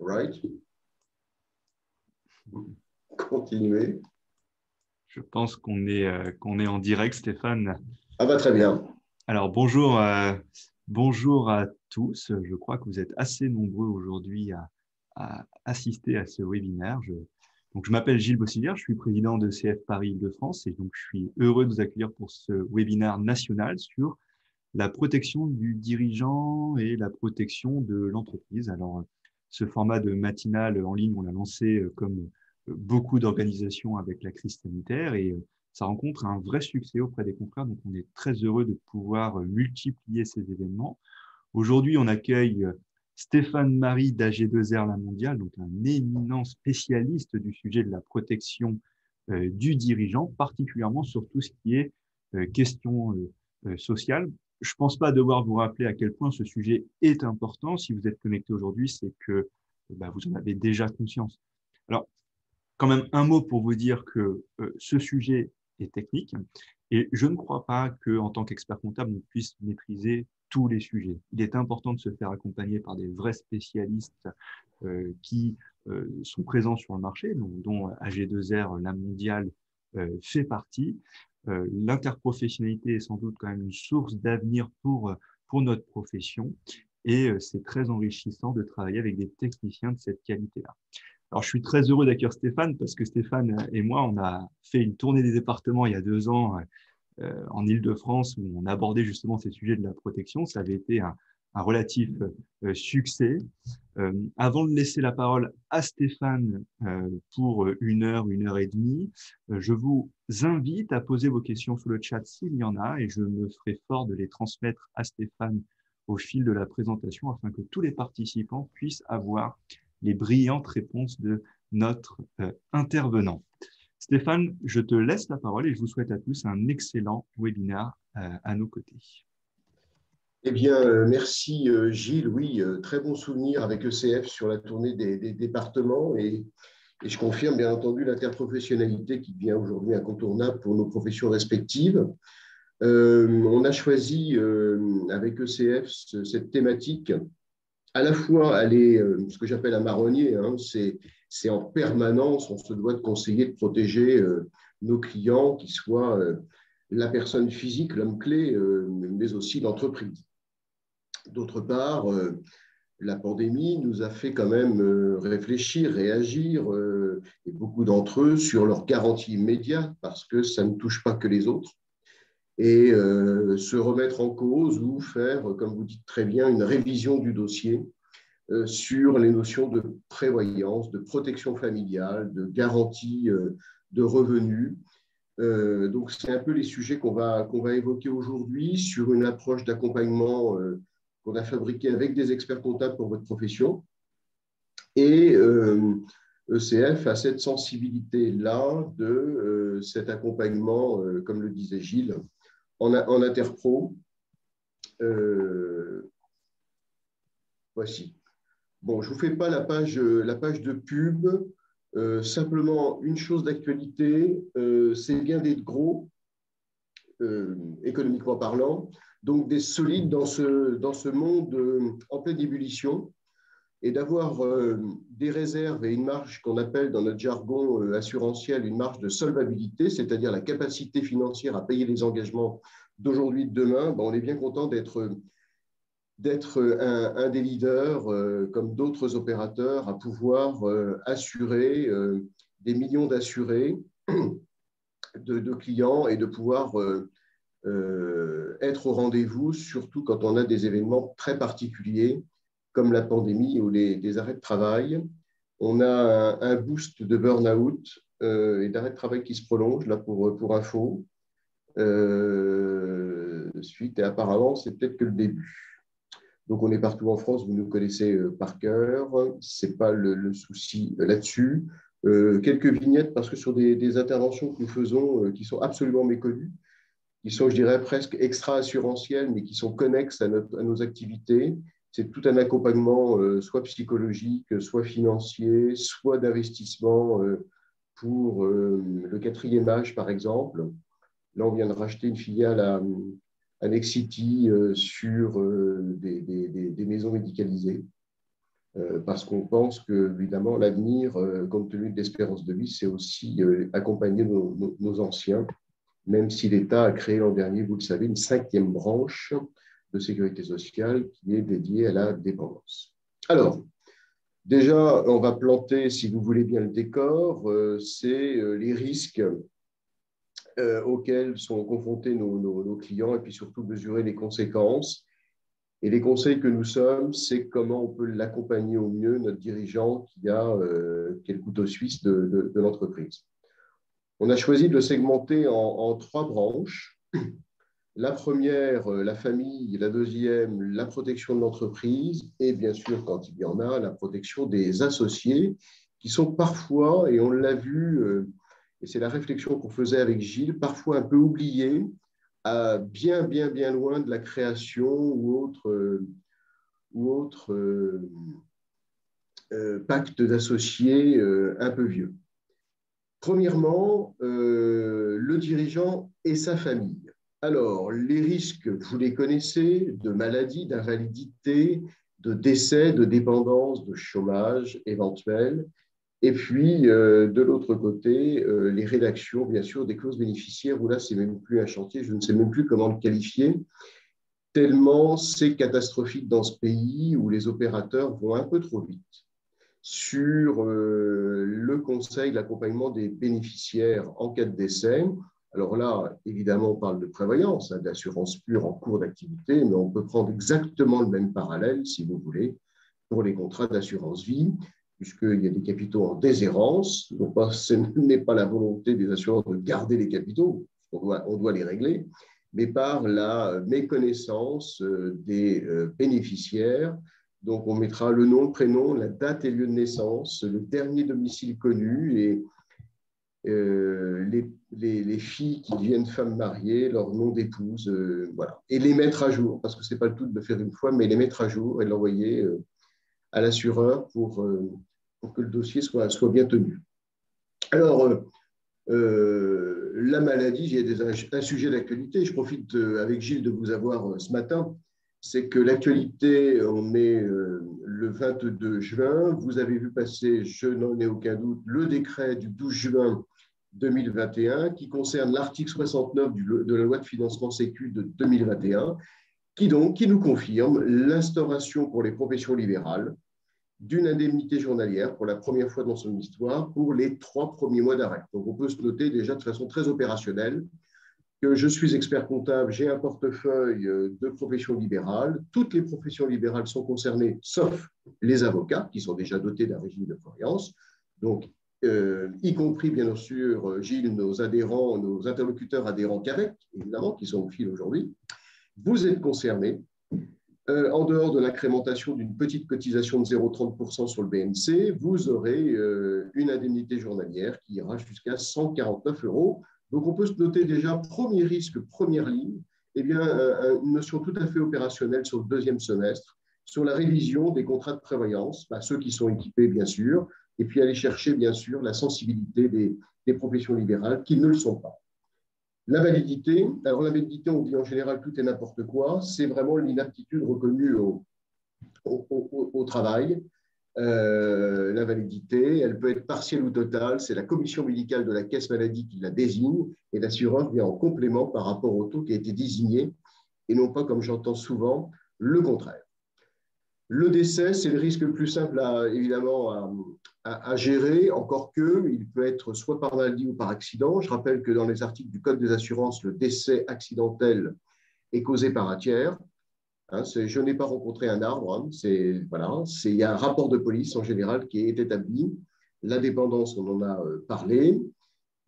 Right? Continuez. Je pense qu'on est, euh, qu'on est en direct, Stéphane. Ah bah très bien. Alors bonjour, euh, bonjour à tous. Je crois que vous êtes assez nombreux aujourd'hui à, assister à ce webinaire. Je, donc, je m'appelle Gilles Bossilière, je suis président de CF Paris Île-de-France et donc je suis heureux de vous accueillir pour ce webinaire national sur la protection du dirigeant et la protection de l'entreprise. Alors, ce format de matinale en ligne, on l'a lancé euh, comme euh, beaucoup d'organisations avec la crise sanitaire et euh, ça rencontre un vrai succès auprès des confrères. Donc, on est très heureux de pouvoir multiplier ces événements. Aujourd'hui, on accueille Stéphane Marie d'AG2R La Mondiale, donc un éminent spécialiste du sujet de la protection du dirigeant, particulièrement sur tout ce qui est question sociale je ne pense pas devoir vous rappeler à quel point ce sujet est important. Si vous êtes connecté aujourd'hui, c'est que bah, vous en avez déjà conscience. Alors, quand même un mot pour vous dire que euh, ce sujet est technique et je ne crois pas qu'en tant qu'expert comptable, on puisse maîtriser tous les sujets. Il est important de se faire accompagner par des vrais spécialistes euh, qui euh, sont présents sur le marché, dont AG2R, la mondiale, fait partie, euh, l'interprofessionnalité est sans doute quand même une source d'avenir pour, euh, pour notre profession et euh, c'est très enrichissant de travailler avec des techniciens de cette qualité-là. Alors, je suis très heureux d'accueillir Stéphane parce que Stéphane et moi, on a fait une tournée des départements il y a deux ans en Ile-de-France où on abordait justement ces sujets de la protection. Ça avait été un, un relatif euh, succès. Euh, avant de laisser la parole à Stéphane euh, pour une heure, une heure et demie, je vous invite à poser vos questions sous le chat s'il y en a et je me ferai fort de les transmettre à Stéphane au fil de la présentation afin que tous les participants puissent avoir les brillantes réponses de notre intervenant. Stéphane, je te laisse la parole et je vous souhaite à tous un excellent webinaire à nos côtés. Eh bien, euh, merci euh, Gilles. Oui, euh, très bon souvenir avec ECF sur la tournée des, départements et, je confirme bien entendu l'interprofessionnalité qui devient aujourd'hui incontournable pour nos professions respectives. on a choisi avec ECF cette thématique. À la fois, elle est ce que j'appelle un marronnier, hein, c'est en permanence, on se doit de conseiller, de protéger nos clients, qui soient la personne physique, l'homme clé, mais aussi l'entreprise. D'autre part, euh, la pandémie nous a fait quand même euh, réfléchir, réagir, euh, et beaucoup d'entre eux, sur leur garantie immédiate, parce que ça ne touche pas que les autres, et se remettre en cause ou faire, comme vous dites très bien, une révision du dossier sur les notions de prévoyance, de protection familiale, de garantie de revenus. donc, c'est un peu les sujets qu'on va, qu'on va évoquer aujourd'hui sur une approche d'accompagnement a fabriqué avec des experts comptables pour votre profession. Et ECF euh, e a cette sensibilité-là de euh, cet accompagnement, euh, comme le disait Gilles, en, en interpro. voici. Bon, je ne vous fais pas la page, la page de pub. simplement, une chose d'actualité, c'est bien d'être gros, économiquement parlant donc des solides dans ce, dans ce monde euh, en pleine ébullition. Et d'avoir euh, des réserves et une marge qu'on appelle dans notre jargon euh, assurantiel une marge de solvabilité, c'est-à-dire la capacité financière à payer les engagements d'aujourd'hui, de demain, ben, on est bien content d'être d'être un, des leaders, comme d'autres opérateurs, à pouvoir assurer des millions d'assurés, de, clients et de pouvoir être au rendez-vous, surtout quand on a des événements très particuliers comme la pandémie ou les, des arrêts de travail. On a un, boost de burn-out euh, et d'arrêt de travail qui se prolonge, là pour, pour info. Euh, suite, et apparemment, c'est peut-être que le début. Donc, on est partout en France, vous nous connaissez par cœur, ce n'est pas le, souci là-dessus. quelques vignettes, parce que sur des, interventions que nous faisons qui sont absolument méconnues, qui sont, je dirais, presque extra-assurantiels, mais qui sont connexes à, nos activités. C'est tout un accompagnement, euh, soit psychologique, soit financier, soit d'investissement euh, pour euh, le quatrième âge, par exemple. Là, on vient de racheter une filiale à, Nexity sur des, maisons médicalisées. parce qu'on pense que, évidemment, l'avenir, compte tenu de l'espérance de vie, c'est aussi accompagner nos, anciens, même si l'État a créé l'an dernier, vous le savez, une cinquième branche de sécurité sociale qui est dédiée à la dépendance. Alors, déjà, on va planter, si vous voulez bien, le décor, c'est les risques euh, auxquels sont confrontés nos, clients et puis surtout mesurer les conséquences. Et les conseils que nous sommes, c'est comment on peut l'accompagner au mieux, notre dirigeant qui a, euh, le couteau suisse de, l'entreprise. On a choisi de le segmenter en, trois branches. La première, euh, la famille, la deuxième, la protection de l'entreprise et bien sûr, quand il y en a, la protection des associés qui sont parfois, et on l'a vu, et c'est la réflexion qu'on faisait avec Gilles, parfois un peu oubliée, bien, bien, bien loin de la création ou autre, euh, euh, pacte d'associés euh, un peu vieux. Premièrement, le dirigeant et sa famille. Alors, les risques, vous les connaissez, de maladie, d'invalidité, de décès, de dépendance, de chômage éventuel, et puis, euh, de l'autre côté, euh, les rédactions, bien sûr, des clauses bénéficiaires, où là, c'est même plus un chantier, je ne sais même plus comment le qualifier, tellement c'est catastrophique dans ce pays où les opérateurs vont un peu trop vite sur euh, le conseil, l'accompagnement des bénéficiaires en cas de décès. Alors là, évidemment, on parle de prévoyance, hein, d'assurance pure en cours d'activité, mais on peut prendre exactement le même parallèle, si vous voulez, pour les contrats d'assurance vie puisqu'il y a des capitaux en déshérence. Donc, ce n'est pas la volonté des assureurs de garder les capitaux, on doit, les régler, mais par la méconnaissance euh, des euh, bénéficiaires. Donc, on mettra le nom, le prénom, la date et lieu de naissance, le dernier domicile connu et euh, les, les, filles qui deviennent femmes mariées, leur nom d'épouse, voilà. Et les mettre à jour, parce que ce n'est pas le tout de le faire une fois, mais les mettre à jour et l'envoyer à l'assureur pour, que le dossier soit, soit bien tenu. Alors, euh, euh, la maladie, j'ai un, sujet d'actualité. Je profite euh, avec Gilles de vous avoir ce matin. C'est que l'actualité, on est le 22 juin. Vous avez vu passer, je n'en ai aucun doute, le décret du 12 juin 2021 qui concerne l'article 69 de la loi de financement sécu de 2021 qui donc qui nous confirme l'instauration pour les professions libérales d'une indemnité journalière pour la première fois dans son histoire pour les trois premiers mois d'arrêt. Donc, on peut se noter déjà de façon très opérationnelle que je suis expert comptable, j'ai un portefeuille euh, de professions libérales. Toutes les professions libérales sont concernées, sauf les avocats, qui sont déjà dotés d'un régime de croyance. Donc, euh, y compris, bien sûr, Gilles, nos adhérents, nos interlocuteurs adhérents CAREC, évidemment, qui sont au fil aujourd'hui. Vous êtes concernés euh, en dehors de l'incrémentation d'une petite cotisation de 0,30% sur le BNC, vous aurez euh, une indemnité journalière qui ira jusqu'à 149 euros. Donc, on peut se noter déjà, premier risque, première ligne, eh bien, une notion tout à fait opérationnelle sur le deuxième semestre, sur la révision des contrats de prévoyance, bah, ceux qui sont équipés, bien sûr, et puis aller chercher, bien sûr, la sensibilité des professions libérales qui ne le sont pas. La validité, alors la validité, on dit en général tout et n'importe quoi, c'est vraiment l'inaptitude reconnue au, travail. Euh, la validité, elle peut être partielle ou totale, c'est la commission médicale de la caisse maladie qui la désigne et l'assureur vient en complément par rapport au taux qui a été désigné et non pas, comme j'entends souvent, le contraire. Le décès, c'est le risque le plus simple, à, évidemment, gérer, encore que il peut être soit par maladie ou par accident. Je rappelle que dans les articles du Code des assurances, le décès accidentel est causé par un tiers. Hein, je n'ai pas rencontré un arbre. Hein, il y a un rapport de police en général qui est établi. L'indépendance, on en a euh, parlé.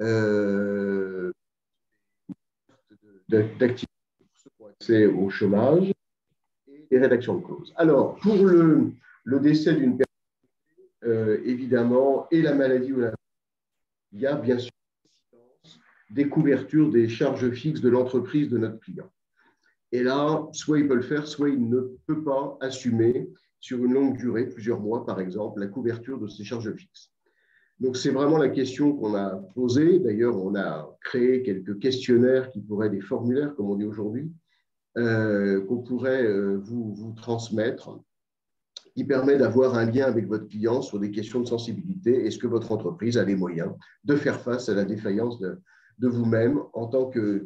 Euh, d'activité pour accès au chômage rédactions de clauses. Alors, pour le, le décès d'une personne, euh, évidemment, et la maladie ou la il y a bien sûr des couvertures des charges fixes de l'entreprise de notre client. Et là, soit il peut le faire, soit il ne peut pas assumer sur une longue durée, plusieurs mois par exemple, la couverture de ces charges fixes. Donc c'est vraiment la question qu'on a posée. D'ailleurs, on a créé quelques questionnaires qui pourraient, des formulaires, comme on dit aujourd'hui, euh, qu'on pourrait euh, vous, vous, transmettre qui permet d'avoir un lien avec votre client sur des questions de sensibilité. Est-ce que votre entreprise a les moyens de faire face à la défaillance de, vous-même en tant que,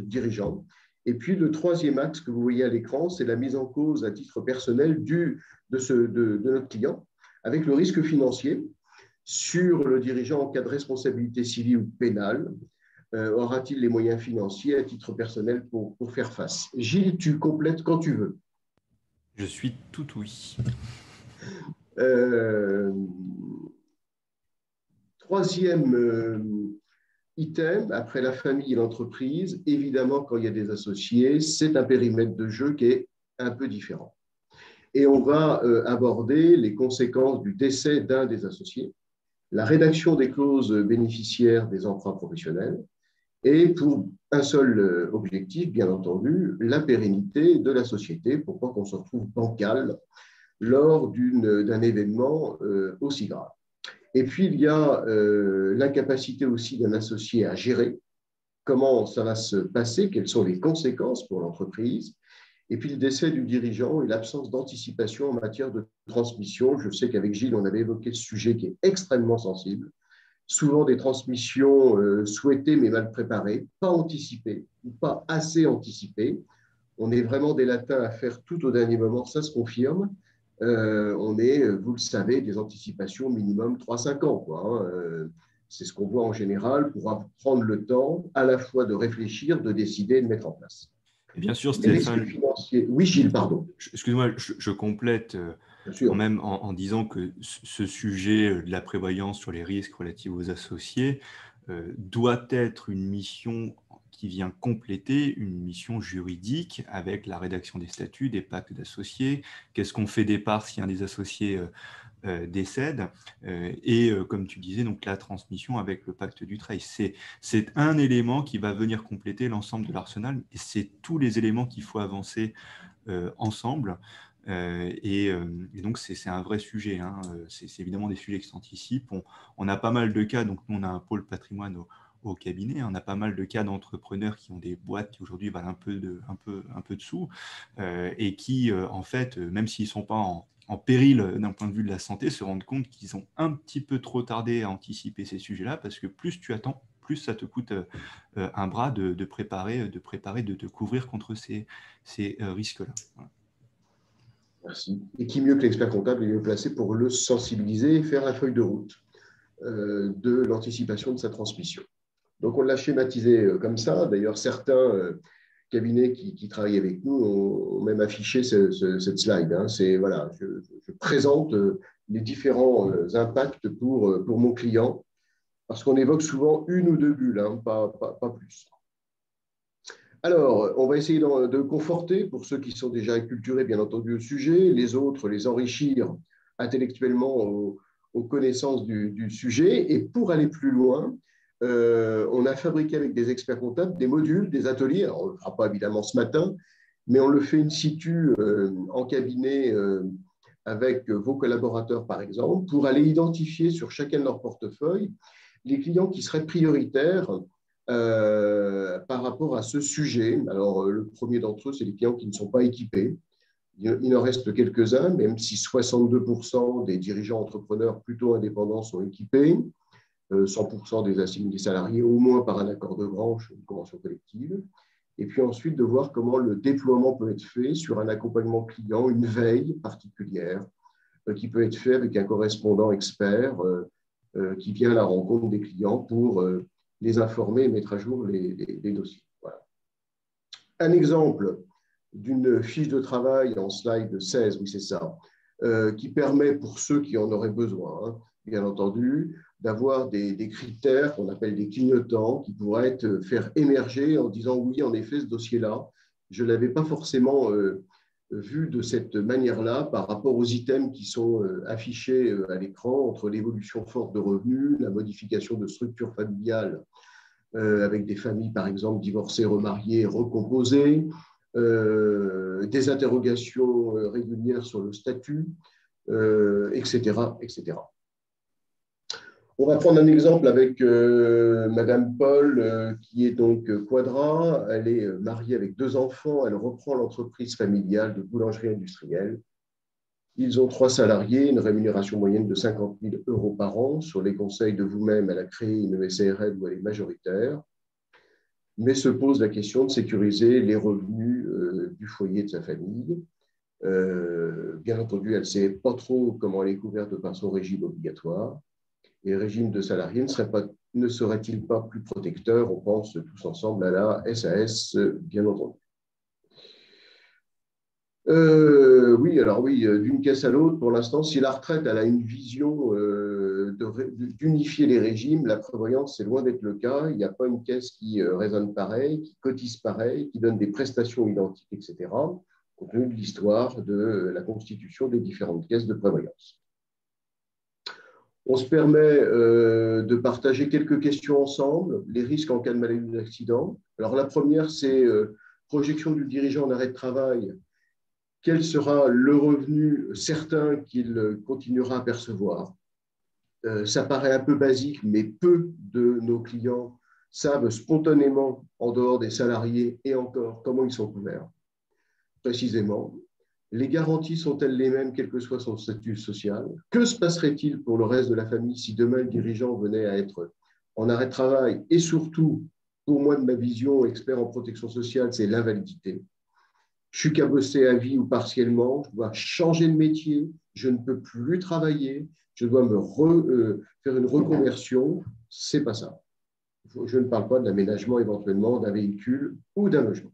dirigeant? Et puis le troisième axe que vous voyez à l'écran, c'est la mise en cause à titre personnel du, de, ce, de, notre client avec le risque financier sur le dirigeant en cas de responsabilité civile ou pénale. Euh, aura-t-il les moyens financiers à titre personnel pour, pour faire face? Gilles, tu complètes quand tu veux. Je suis tout oui. Euh, troisième euh, item, après la famille et l'entreprise, évidemment, quand il y a des associés, c'est un périmètre de jeu qui est un peu différent. Et on va euh, aborder les conséquences du décès d'un des associés, la rédaction des clauses bénéficiaires des emprunts professionnels, et pour un seul euh, objectif, bien entendu, la pérennité de la société, pour pas qu'on se retrouve bancal lors d'un événement euh, aussi grave. Et puis, il y a euh, l'incapacité aussi d'un associé à gérer comment ça va se passer, quelles sont les conséquences pour l'entreprise, et puis le décès du dirigeant et l'absence d'anticipation en matière de transmission. Je sais qu'avec Gilles, on avait évoqué ce sujet qui est extrêmement sensible souvent des transmissions euh, souhaitées mais mal préparées, pas anticipées ou pas assez anticipées. On est vraiment des latins à faire tout au dernier moment, ça se confirme. Euh, on est, vous le savez, des anticipations minimum 3-5 ans. Quoi, hein. euh, c'est ce qu'on voit en général pour prendre le temps à la fois de réfléchir, de décider, de mettre en place. Et bien sûr, Stéphane. Oui, Gilles, pardon. Excuse-moi, je, complète quand même en, disant que ce sujet de la prévoyance sur les risques relatifs aux associés euh, doit être une mission qui vient compléter une mission juridique avec la rédaction des statuts, des pactes d'associés, qu'est-ce qu'on fait des parts si un des associés euh, euh, décède, et comme tu disais, donc la transmission avec le pacte du trade. C'est un élément qui va venir compléter l'ensemble de l'arsenal, et c'est tous les éléments qu'il faut avancer ensemble euh, euh, et, donc, c'est un vrai sujet. Hein. Euh, c'est évidemment des sujets qui s'anticipent. On, a pas mal de cas, donc nous, on a un pôle patrimoine au, cabinet. On a pas mal de cas d'entrepreneurs qui ont des boîtes qui aujourd'hui valent un peu de, un peu, un peu de sous et qui, en fait, même s'ils ne sont pas en, péril d'un point de vue de la santé, se rendent compte qu'ils ont un petit peu trop tardé à anticiper ces sujets-là parce que plus tu attends, plus ça te coûte un bras de, préparer, de préparer, de te couvrir contre ces, risques-là. Merci. Et qui mieux que l'expert comptable est mieux placé pour le sensibiliser et faire la feuille de route euh, de l'anticipation de sa transmission. Donc on l'a schématisé euh, comme ça. D'ailleurs, certains euh, cabinets qui, travaillent avec nous ont, même affiché cette slide. Hein. C'est voilà, je, présente les différents impacts pour, pour mon client parce qu'on évoque souvent une ou deux bulles, hein, pas, pas plus. Alors, on va essayer de, conforter, pour ceux qui sont déjà acculturés, bien entendu, au sujet, les autres, les enrichir intellectuellement aux, connaissances du, sujet. Et pour aller plus loin, euh, on a fabriqué avec des experts comptables des modules, des ateliers. on ne le fera pas évidemment ce matin, mais on le fait in situ euh, en cabinet euh, avec vos collaborateurs, par exemple, pour aller identifier sur chacun de leurs portefeuilles les clients qui seraient prioritaires par rapport à ce sujet. Alors, le premier d'entre eux, c'est les clients qui ne sont pas équipés. Il en reste quelques-uns, même si 62% des dirigeants entrepreneurs plutôt indépendants sont équipés, 100% euh, des assimilés salariés, au moins par un accord de branche, une convention collective. Et puis ensuite, de voir comment le déploiement peut être fait sur un accompagnement client, une veille particulière, qui peut être fait avec un correspondant expert qui vient à la rencontre des clients pour les informer et mettre à jour les, dossiers. Un exemple d'une fiche de travail en slide 16, oui c'est ça, euh, qui permet pour ceux qui en auraient besoin, hein, bien entendu, d'avoir des, critères qu'on appelle des clignotants qui pourraient faire émerger en disant oui, en effet, ce dossier-là, je ne l'avais pas forcément euh, vu de cette manière-là par rapport aux items qui sont euh, affichés euh, à l'écran entre l'évolution forte de revenus, la modification de structure familiale avec des familles, par exemple, divorcées, remariées, recomposées, des interrogations régulières sur le statut, etc., etc. On va prendre un exemple avec euh, Madame Paul, euh, qui est donc quadra. Elle est mariée avec deux enfants. Elle reprend l'entreprise familiale de boulangerie industrielle. Ils ont trois salariés, une rémunération moyenne de 50 000 euros par an. Sur les conseils de vous-même, elle a créé une SARL où elle est majoritaire. Mais se pose la question de sécuriser les revenus euh, du foyer de sa famille. Euh, bien entendu, elle ne sait pas trop comment elle est couverte par son régime obligatoire. Et le régime de salarié ne serait, pas, ne serait-il pas plus protecteur On pense tous ensemble à la SAS, bien entendu. Euh, oui, alors oui, euh, d'une caisse à l'autre, pour l'instant, si la retraite a une vision euh, d'unifier les régimes, la prévoyance, c'est loin d'être le cas. Il n'y a pas une caisse qui résonne pareil, qui cotise pareil, qui donne des prestations identiques, etc., compte tenu de l'histoire de la constitution des différentes caisses de prévoyance. On se permet de partager quelques questions ensemble, les risques en cas de maladie ou d'accident. Alors la première, c'est projection du dirigeant en arrêt de travail quel sera le revenu certain qu'il continuera à percevoir? Euh, ça paraît un peu basique, mais peu de nos clients savent spontanément, en dehors des salariés et encore, comment ils sont couverts. Précisément, les garanties sont-elles les mêmes, quel que soit son statut social? Que se passerait-il pour le reste de la famille si demain le dirigeant venait à être en arrêt de travail Et surtout, pour moi, de ma vision, expert en protection sociale, c'est l'invalidité? Je suis cabossé à vie ou partiellement, je dois changer de métier, je ne peux plus travailler, je dois me euh, faire une reconversion, c'est pas ça. Je ne parle pas de l'aménagement éventuellement d'un véhicule ou d'un logement.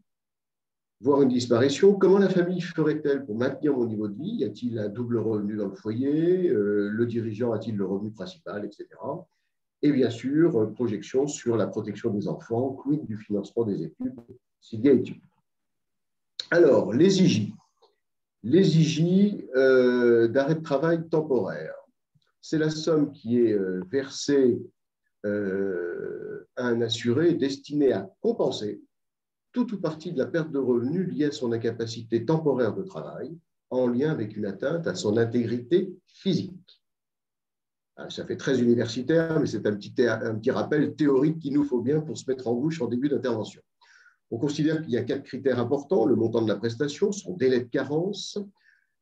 Voir une disparition, comment la famille ferait-elle pour maintenir mon niveau de vie? Y a-t-il un double revenu dans le foyer? Euh, Le dirigeant a-t-il le revenu principal, etc. Et bien sûr, euh, projection sur la protection des enfants, quid du financement des études, s'il y a études. Alors, les IJ. Les IJ euh, d'arrêt de travail temporaire. C'est la somme qui est versée à un assuré destinée à compenser toute ou partie de la perte de revenus liée à son incapacité temporaire de travail en lien avec une atteinte à son intégrité physique. Ah, ça fait très universitaire, mais c'est un petit, rappel théorique qu'il nous faut bien pour se mettre en bouche en début d'intervention. On considère qu'il y a quatre critères importants, le montant de la prestation, son délai de carence,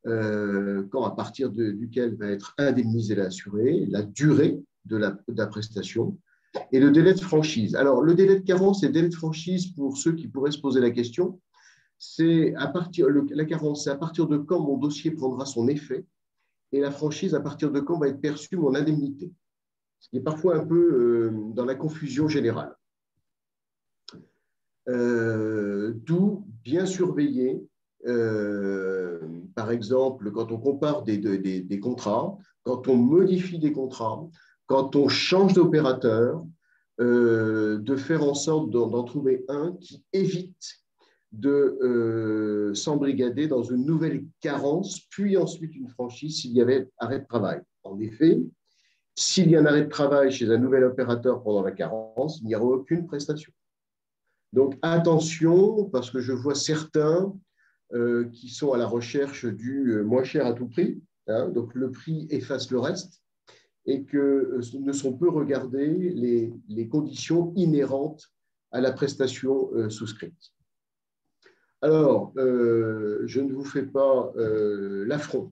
euh, quand à partir duquel va être indemnisé l'assuré, la durée de la, prestation et le délai de franchise. Alors, le délai de carence et délai de franchise, pour ceux qui pourraient se poser la question, c'est à partir, la carence, c'est à partir de quand mon dossier prendra son effet et la franchise, à partir de quand va être perçue mon indemnité. Ce qui est parfois un peu euh, dans la confusion générale. Euh, d'où bien surveiller, euh, par exemple, quand on compare des, contrats, quand on modifie des contrats, quand on change d'opérateur, euh, de faire en sorte d'en trouver un qui évite de s'embrigader dans une nouvelle carence, puis ensuite une franchise s'il y avait arrêt de travail. En effet, s'il y a un arrêt de travail chez un nouvel opérateur pendant la carence, il n'y aura aucune prestation. Donc attention, parce que je vois certains euh, qui sont à la recherche du euh, moins cher à tout prix, hein, donc le prix efface le reste, et que euh, ne sont peu regardées les, conditions inhérentes à la prestation souscrite. Alors, je ne vous fais pas l'affront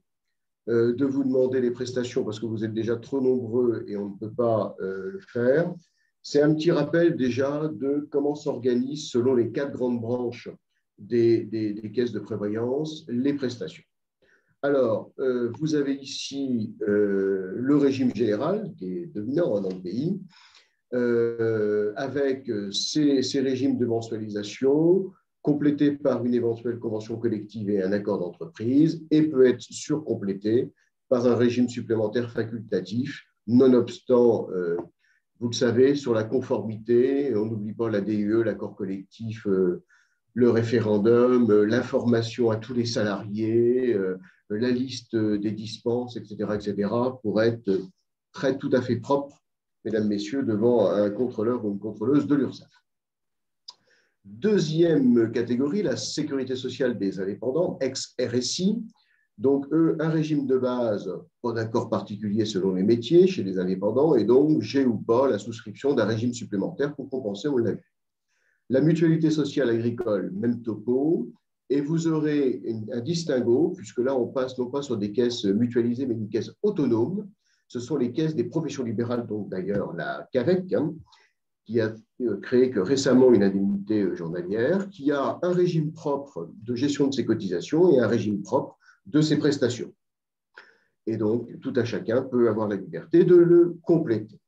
de vous demander les prestations parce que vous êtes déjà trop nombreux et on ne peut pas le faire. C'est un petit rappel déjà de comment s'organisent, selon les quatre grandes branches des, caisses de prévoyance, les prestations. Alors, euh, vous avez ici euh, le régime général qui est dominant dans le pays, euh, avec ces, ces, régimes de mensualisation complétés par une éventuelle convention collective et un accord d'entreprise, et peut être surcomplété par un régime supplémentaire facultatif, nonobstant vous le savez, sur la conformité, on n'oublie pas la DUE, l'accord collectif, le référendum, l'information à tous les salariés, la liste des dispenses, etc., etc., pour être très tout à fait propre, mesdames, messieurs, devant un contrôleur ou une contrôleuse de l'URSSAF. Deuxième catégorie, la sécurité sociale des indépendants, ex-RSI, donc, eux, un régime de base, pas d'accord particulier selon les métiers chez les indépendants, et donc j'ai ou pas la souscription d'un régime supplémentaire pour compenser, on l'a vu. La mutualité sociale agricole, même topo, et vous aurez un distinguo, puisque là, on passe non pas sur des caisses mutualisées, mais une caisse autonome. Ce sont les caisses des professions libérales, donc d'ailleurs la CAVEC, hein, qui a créé que récemment une indemnité journalière, qui a un régime propre de gestion de ses cotisations et un régime propre de ses prestations. Et donc, tout à chacun peut avoir la liberté de le compléter.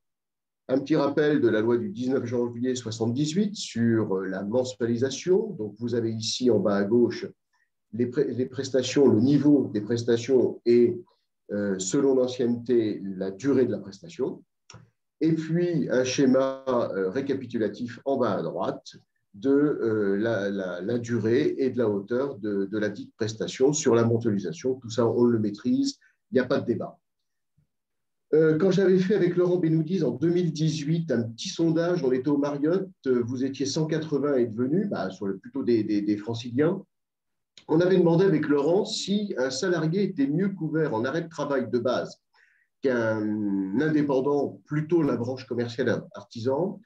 Un petit rappel de la loi du 19 janvier 1978 sur la mensualisation. Donc, vous avez ici en bas à gauche les, prestations, le niveau des prestations et, euh, selon l'ancienneté, la durée de la prestation. Et puis, un schéma euh, récapitulatif en bas à droite de euh, la, durée et de la hauteur de, de la dite prestation sur la mensualisation. Tout ça, on le maîtrise, il n'y a pas de débat. Euh, quand j'avais fait avec Laurent Benoudiz en 2018 un petit sondage, on était au Marriott, euh, vous étiez 180 et devenu, bah, plutôt des, franciliens. On avait demandé avec Laurent si un salarié était mieux couvert en arrêt de travail de base qu'un indépendant, plutôt la branche commerciale artisan.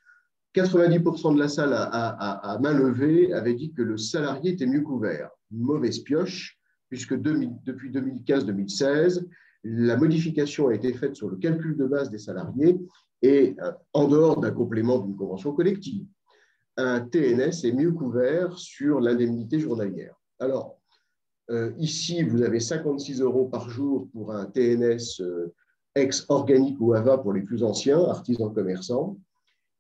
90% de la salle à, main levée avait dit que le salarié était mieux couvert. Mauvaise pioche, puisque depuis 2015-2016, la modification a été faite sur le calcul de base des salariés et euh, en dehors d'un complément d'une convention collective. Un TNS est mieux couvert sur l'indemnité journalière. Alors, euh, ici, vous avez 56 euros par jour pour un TNS euh, ex-organique ou AVA pour les plus anciens, artisans commerçants.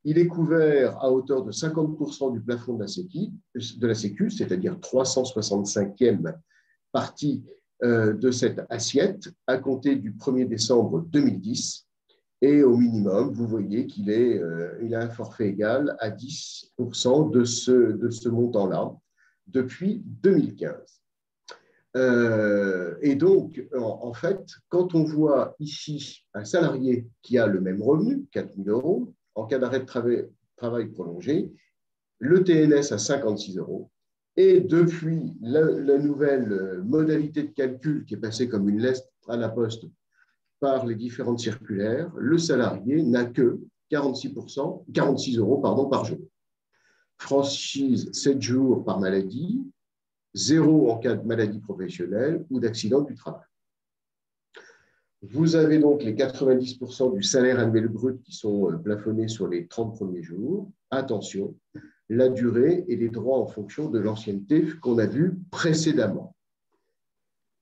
Il est couvert à hauteur de 50% du plafond de la, Sécu, c'est-à-dire 365e partie de cette assiette à compter du 1er décembre 2010. Et au minimum, vous voyez qu'il euh, il a un forfait égal à 10% de ce, de ce montant-là depuis 2015. Euh, et donc, en, fait, quand on voit ici un salarié qui a le même revenu, 4 000 euros, en cas d'arrêt de travail, travail prolongé, le TNS à 56 euros, et depuis la, nouvelle modalité de calcul qui est passée comme une lettre à la poste par les différentes circulaires, le salarié n'a que 46%, 46 euros pardon, par jour. Franchise 7 jours par maladie, zéro en cas de maladie professionnelle ou d'accident du travail. Vous avez donc les 90% du salaire annuel brut qui sont euh, plafonnés sur les 30 premiers jours. Attention, la durée et les droits en fonction de l'ancienneté qu'on a vu précédemment.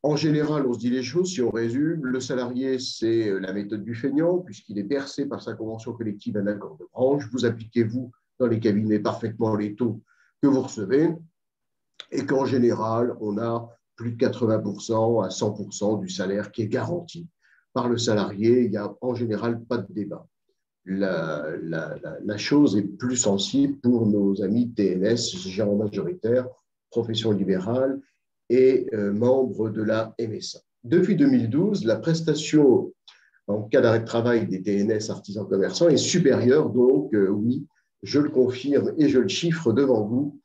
En général, on se dit les choses, si on résume, le salarié, c'est la méthode du feignant, puisqu'il est bercé par sa convention collective un accord de branche. Vous appliquez-vous dans les cabinets parfaitement les taux que vous recevez, et qu'en général, on a plus de 80% à 100% du salaire qui est garanti par le salarié. Il n'y a en général pas de débat la, chose est plus sensible pour nos amis TNS, gérants majoritaires, profession libérale et euh, membres de la MSA. Depuis 2012, la prestation en cas d'arrêt de travail des TNS artisans commerçants est supérieure, donc euh, oui, je le confirme et je le chiffre devant vous,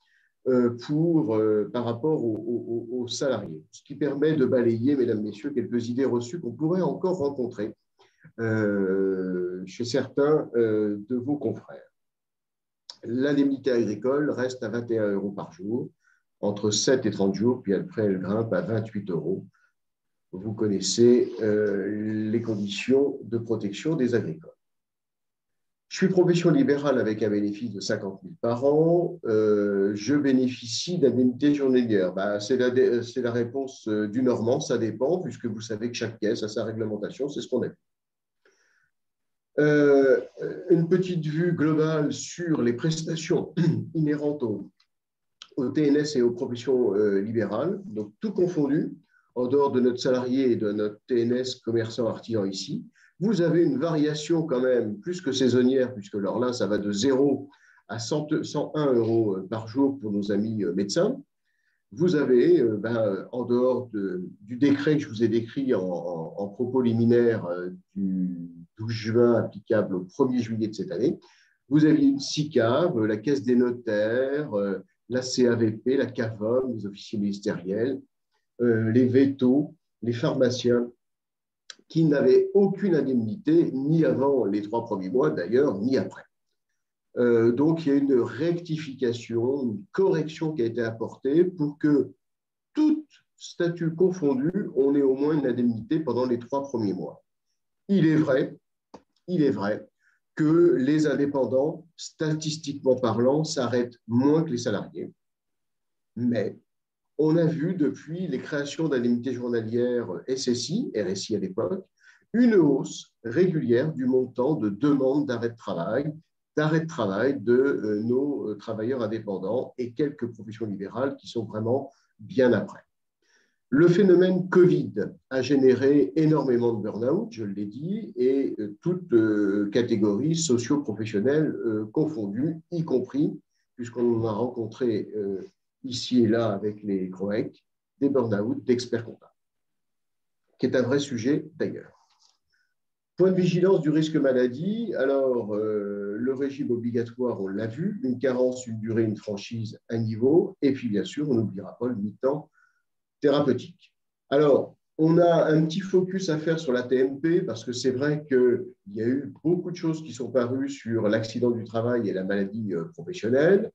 euh, pour, par rapport aux salariés. Ce qui permet de balayer, mesdames, messieurs, quelques idées reçues qu'on pourrait encore rencontrer euh, chez certains euh, de vos confrères. L'indemnité agricole reste à 21 euros par jour, entre 7 et 30 jours, puis après elle grimpe à 28 euros. Vous connaissez euh, les conditions de protection des agricoles. Je suis profession libérale avec un bénéfice de 50 000 par an. je bénéficie d'indemnité journalière. Bah, c'est la, la, réponse du Normand, ça dépend, puisque vous savez que chaque caisse a sa réglementation, c'est ce qu'on a vu. Euh, une petite vue globale sur les prestations inhérentes au, TNS et aux professions euh, libérales, donc tout confondu, en dehors de notre salarié et de notre TNS commerçant artisan ici. Vous avez une variation quand même plus que saisonnière, puisque alors là, ça va de 0 à 101 euros euh, par jour pour nos amis médecins. Vous avez, ben, en dehors du décret que je vous ai décrit en, en propos liminaire du 12 juin applicable au 1er juillet de cette année, vous aviez une SICAV, la Caisse des notaires, euh, la CAVP, la CAVOM, les officiers ministériels, euh, les vétos, les pharmaciens, qui n'avaient aucune indemnité, ni avant les trois premiers mois d'ailleurs, ni après. Euh, donc il y a une rectification, une correction qui a été apportée pour que tout statut confondu, on est au moins une indemnité pendant les trois premiers mois. Il est vrai, il est vrai que les indépendants, statistiquement parlant, s'arrêtent moins que les salariés. Mais on a vu depuis les créations d'indemnités journalières SSI, RSI à l'époque, une hausse régulière du montant de demande d'arrêt de travail, d'arrêt de travail de euh, nos euh, travailleurs indépendants et quelques professions libérales qui sont vraiment bien après. Le phénomène Covid a généré énormément de burn-out, je l'ai dit, et euh, toutes catégories socio-professionnelles confondues, y compris, puisqu'on a rencontré ici et là avec les CROEC, des burn-out d'experts comptables, qui est un vrai sujet d'ailleurs. Point de vigilance du risque maladie. Alors, euh, le régime obligatoire, on l'a vu, une carence, une durée, une franchise, un niveau. Et puis, bien sûr, on n'oubliera pas le mi-temps thérapeutique. Alors, on a un petit focus à faire sur la TMP parce que c'est vrai qu'il y a eu beaucoup de choses qui sont parues sur l'accident du travail et la maladie euh, professionnelle.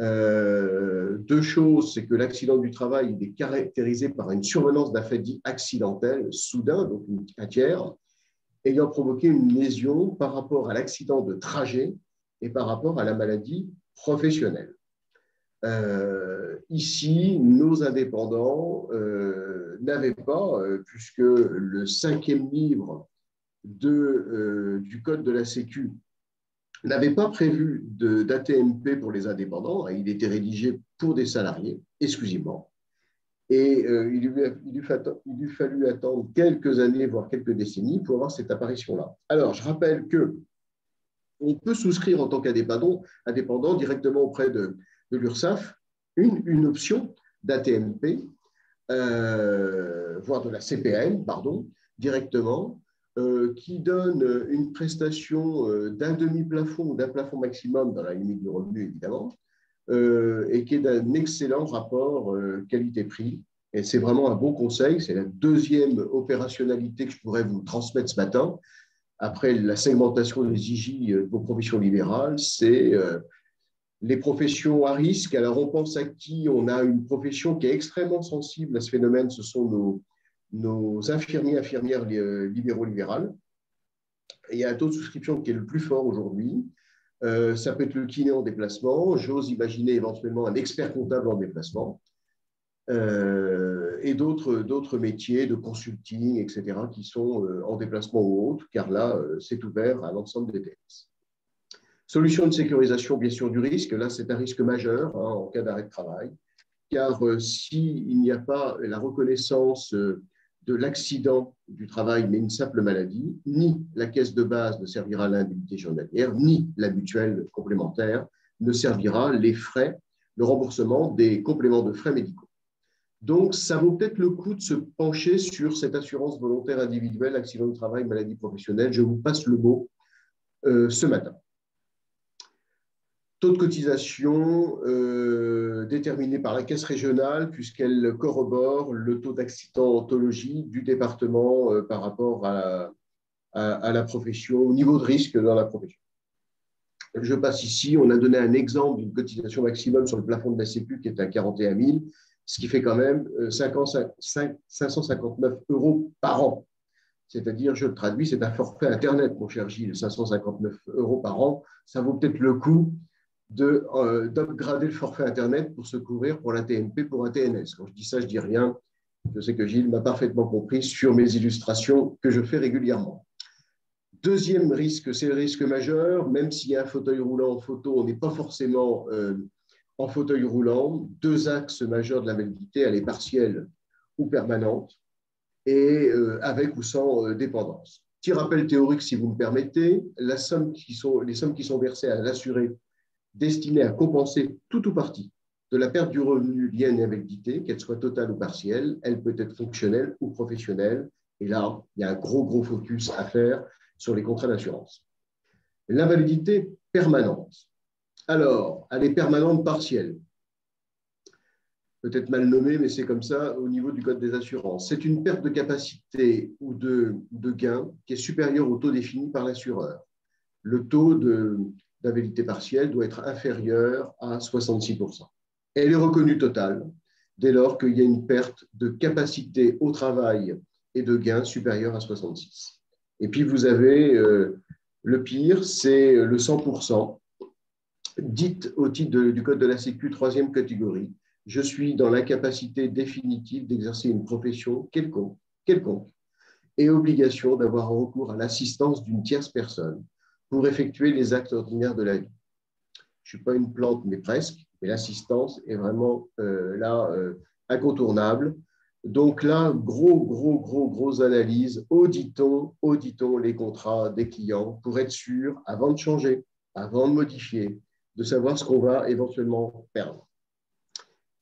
Euh, deux choses, c'est que l'accident du travail est caractérisé par une survenance d'un fait dit accidentel, soudain, donc un tiers ayant provoqué une lésion par rapport à l'accident de trajet et par rapport à la maladie professionnelle. Euh, ici, nos indépendants euh, n'avaient pas, euh, puisque le cinquième livre du Code de la Sécu n'avait pas prévu d'ATMP pour les indépendants, il était rédigé pour des salariés exclusivement. Et il, lui a, fallu attendre quelques années, voire quelques décennies, pour avoir cette apparition-là. Alors, je rappelle que on peut souscrire en tant qu'indépendant indépendant, directement auprès de, de l'URSSAF une, une, option d'ATMP, euh, voire de la CPN, pardon, directement, euh, qui donne une prestation d'un demi-plafond ou d'un plafond maximum dans la limite du revenu, évidemment, euh, et qui est d'un excellent rapport euh, qualité-prix. Et c'est vraiment un bon conseil. C'est la deuxième opérationnalité que je pourrais vous transmettre ce matin. Après la segmentation des IJ de vos professions libérales, c'est euh, les professions à risque. Alors, on pense à qui? On a une profession qui est extrêmement sensible à ce phénomène. Ce sont nos, infirmiers, infirmières libéraux-libérales. Il y a un taux de souscription qui est le plus fort aujourd'hui. Euh, ça peut être le kiné en déplacement. J'ose imaginer éventuellement un expert comptable en déplacement. Euh, et d'autres métiers de consulting, etc., qui sont euh, en déplacement ou autres, car là, c'est ouvert à l'ensemble des TS. Solution de sécurisation, bien sûr, du risque. Là, c'est un risque majeur hein, en cas d'arrêt de travail, car s'il n'y a pas la reconnaissance de l'accident du travail, mais une simple maladie, ni la caisse de base ne servira l'indemnité journalière, ni la mutuelle complémentaire ne servira les frais, le remboursement des compléments de frais médicaux. Donc, ça vaut peut-être le coup de se pencher sur cette assurance volontaire individuelle, accident du travail, maladie professionnelle. Je vous passe le mot euh, ce matin taux de cotisation euh, déterminé par la caisse régionale puisqu'elle corrobore le taux d'accidentologie du département euh, par rapport à, à, la profession, au niveau de risque dans la profession. Je passe ici, on a donné un exemple d'une cotisation maximum sur le plafond de la Sécu qui est à 41 000, ce qui fait quand même 559 euh, euros par an. C'est-à-dire, je le traduis, c'est un forfait Internet, mon cher Gilles, 559 euros par an. Ça vaut peut-être le coup euh, d'upgrader le forfait Internet pour se couvrir pour la TNP, pour un TNS. Quand je dis ça, je dis rien. Je sais que Gilles m'a parfaitement compris sur mes illustrations que je fais régulièrement. Deuxième risque, c'est le risque majeur. Même s'il y a un fauteuil roulant en photo, on n'est pas forcément euh, en fauteuil roulant. Deux axes majeurs de la validité, elle est partielle ou permanente, et euh, avec ou sans dépendance. Petit rappel théorique, si vous me permettez, la somme qui sont, les sommes qui sont versées à l'assuré destinée à compenser tout ou partie de la perte du revenu liée à une invalidité, qu'elle soit totale ou partielle. Elle peut être fonctionnelle ou professionnelle. Et là, il y a un gros, gros focus à faire sur les contrats d'assurance. L'invalidité permanente. Alors, elle est permanente partielle. Peut-être mal nommée, mais c'est comme ça au niveau du Code des assurances. C'est une perte de capacité ou de, de gain qui est supérieure au taux défini par l'assureur. Le taux de, d'invalidité partielle doit être inférieure à 66%. Elle est reconnue totale dès lors qu'il y a une perte de capacité au travail et de gains supérieure à 66. Et puis vous avez euh, le pire, c'est le 100%, dit au titre du Code de la Sécu, troisième catégorie. Je suis dans l'incapacité définitive d'exercer une profession quelconque, quelconque et obligation d'avoir recours à l'assistance d'une tierce personne pour effectuer les actes ordinaires de la vie. Je ne suis pas une plante, mais presque, mais l'assistance est vraiment euh, là euh, incontournable. Donc là, gros, gros, gros, grosse analyse. Auditons, auditons les contrats des clients pour être sûr, avant de changer, avant de modifier, de savoir ce qu'on va éventuellement perdre.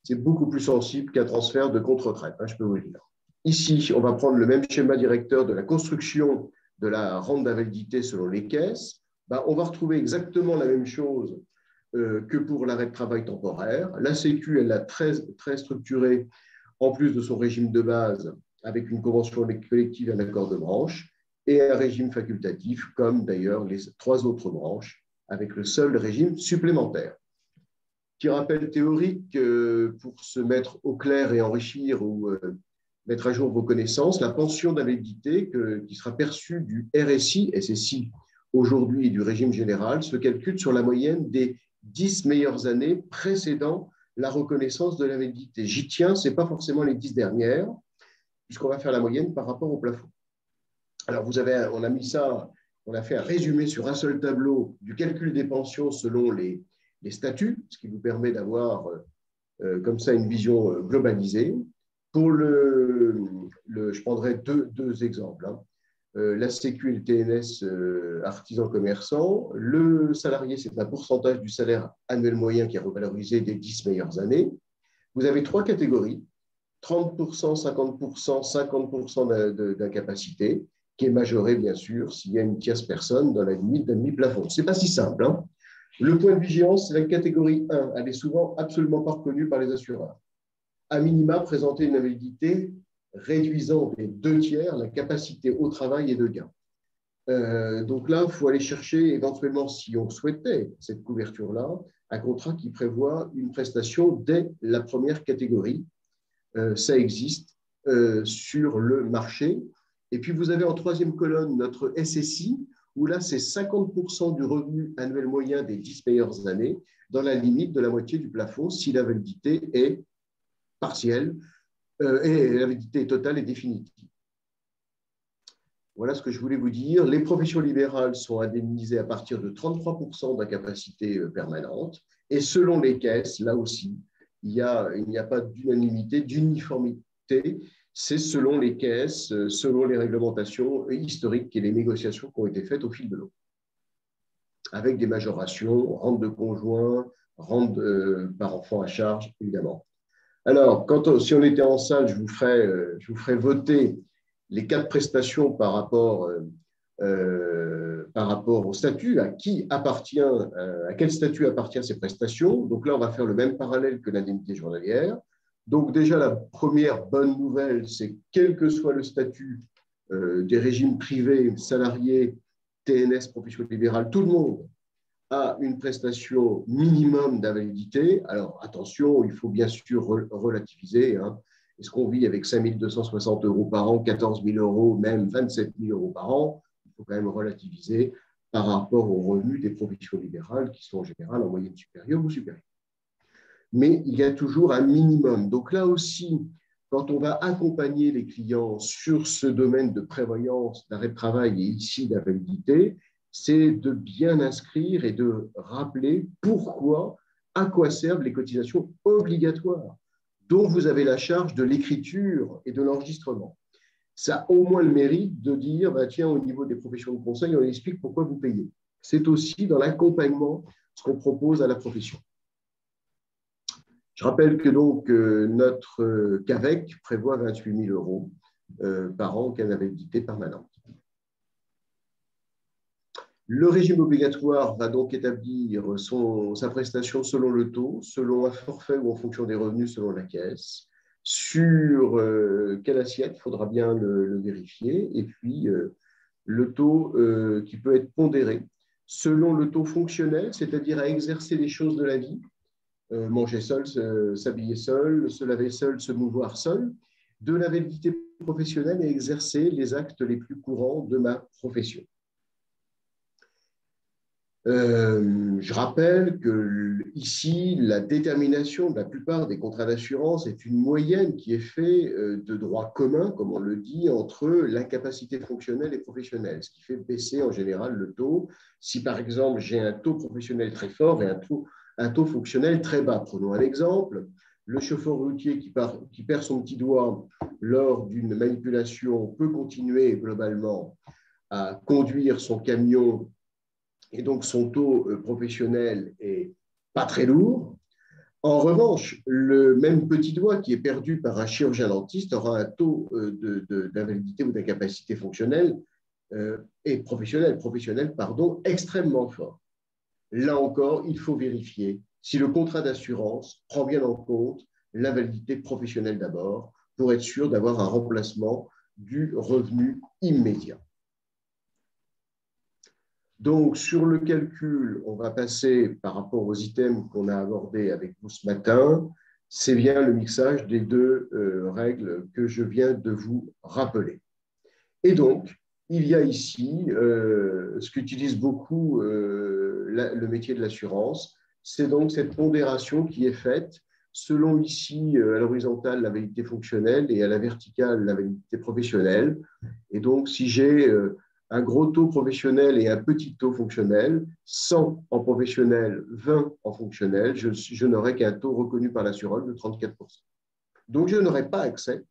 C'est beaucoup plus sensible qu'un transfert de contre-retraite, hein, je peux vous le dire. Ici, on va prendre le même schéma directeur de la construction de la rente d'invalidité selon les caisses. Ben, on va retrouver exactement la même chose euh, que pour l'arrêt de travail temporaire. La Sécu, elle l'a très, très structurée en plus de son régime de base avec une convention collective et un accord de branche, et un régime facultatif, comme d'ailleurs les trois autres branches, avec le seul régime supplémentaire. Petit rappel théorique euh, pour se mettre au clair et enrichir ou euh, mettre à jour vos connaissances, la pension d'invalidité qui sera perçue du RSI, SSI aujourd'hui du régime général, se calcule sur la moyenne des dix meilleures années précédant la reconnaissance de l'invalidité. J'y tiens, ce n'est pas forcément les dix dernières, puisqu'on va faire la moyenne par rapport au plafond. Alors, vous avez, on a mis ça, on a fait un résumé sur un seul tableau du calcul des pensions selon les, statuts, ce qui vous permet d'avoir euh, comme ça une vision euh, globalisée. Pour le, je prendrai deux, deux exemples. Hein. Euh, la Sécu et le TNS euh, artisan commerçant. Le salarié, c'est un pourcentage du salaire annuel moyen qui est revalorisé des 10 meilleures années. Vous avez trois catégories 30%, 50%, 50% d'incapacité, qui est majorée, bien sûr, s'il y a une tierce personne dans la limite d'un demi-plafond. Ce n'est pas si simple. Hein. le point de vigilance, c'est la catégorie 1. Elle est souvent absolument pas reconnue par les assureurs. À minima, présenter une invalidité réduisant des deux tiers la capacité au travail et de gain. Euh, donc là, il faut aller chercher éventuellement, si on souhaitait cette couverture-là, un contrat qui prévoit une prestation dès la première catégorie. Euh, ça existe euh, sur le marché. Et puis vous avez en troisième colonne notre SSI, où là, c'est 50% du revenu annuel moyen des 10 meilleures années, dans la limite de la moitié du plafond si la validité est partielle euh, et la validité totale et définitive. Voilà ce que je voulais vous dire. Les professions libérales sont indemnisées à partir de 33% d'incapacité euh, permanente. Et selon les caisses, là aussi, il n'y a, a, pas d'unanimité, d'uniformité. C'est selon les caisses, euh, selon les réglementations historiques et les négociations qui ont été faites au fil de l'eau. Avec des majorations, rente de conjoint, rente par enfant à charge, évidemment. Alors, quand si on était en salle, je vous ferai, euh, je vous ferai voter les quatre prestations par rapport, euh, euh, au statut, à qui appartient, à quel statut appartient ces prestations. Donc là, on va faire le même parallèle que l'indemnité journalière. Donc déjà, la première bonne nouvelle, c'est quel que soit le statut des régimes privés, salariés, TNS, profession libérale, tout le monde à une prestation minimum d'invalidité. Alors attention, il faut bien sûr relativiser. Hein. Est-ce qu'on vit avec 5 260 euros par an, 14 000 euros, même 27 000 euros par an? Il faut quand même relativiser par rapport aux revenus des professions libérales qui sont en général en moyenne supérieure ou supérieure. Mais il y a toujours un minimum. Donc là aussi, quand on va accompagner les clients sur ce domaine de prévoyance, d'arrêt de travail et ici d'invalidité, c'est de bien inscrire et de rappeler pourquoi, à quoi servent les cotisations obligatoires dont vous avez la charge de l'écriture et de l'enregistrement. Ça a au moins le mérite de dire, bah, tiens, au niveau des professions de conseil, on explique pourquoi vous payez. C'est aussi dans l'accompagnement ce qu'on propose à la profession. Je rappelle que donc euh, notre euh, CAVEC prévoit 28 000 euros euh, par an en invalidité permanente. Le régime obligatoire va donc établir sa prestation selon le taux, selon un forfait ou en fonction des revenus selon la caisse. Sur euh, quelle assiette, il faudra bien le, vérifier. Et puis, euh, le taux euh, qui peut être pondéré selon le taux fonctionnel, c'est-à-dire à exercer les choses de la vie, manger seul, s'habiller seul, se laver seul, se mouvoir seul, de la validité professionnelle et exercer les actes les plus courants de ma profession. Euh, je rappelle que ici, la détermination de la plupart des contrats d'assurance est une moyenne qui est faite euh, de droit commun, comme on le dit, entre l'incapacité fonctionnelle et professionnelle, ce qui fait baisser en général le taux. Si par exemple j'ai un taux professionnel très fort et un taux, un taux fonctionnel très bas, prenons un exemple, le chauffeur routier qui, qui perd son petit doigt lors d'une manipulation peut continuer globalement à conduire son camion et donc son taux euh, professionnel est pas très lourd. En revanche, le même petit doigt qui est perdu par un chirurgien dentiste aura un taux euh, d'invalidité ou d'incapacité fonctionnelle euh, et professionnelle, pardon, extrêmement fort. Là encore, il faut vérifier si le contrat d'assurance prend bien en compte l'invalidité professionnelle d'abord pour être sûr d'avoir un remplacement du revenu immédiat. Donc, sur le calcul, on va passer par rapport aux items qu'on a abordés avec vous ce matin. C'est bien le mixage des deux euh, règles que je viens de vous rappeler. Et donc, il y a ici euh, ce qu'utilise beaucoup euh, le métier de l'assurance, c'est donc cette pondération qui est faite selon ici à l'horizontale la validité fonctionnelle et à la verticale la validité professionnelle. Et donc, si j'ai un gros taux professionnel et un petit taux fonctionnel, 100 en professionnel, 20 en fonctionnel, je, n'aurai qu'un taux reconnu par l'assureur de 34%. Donc, je n'aurai pas accès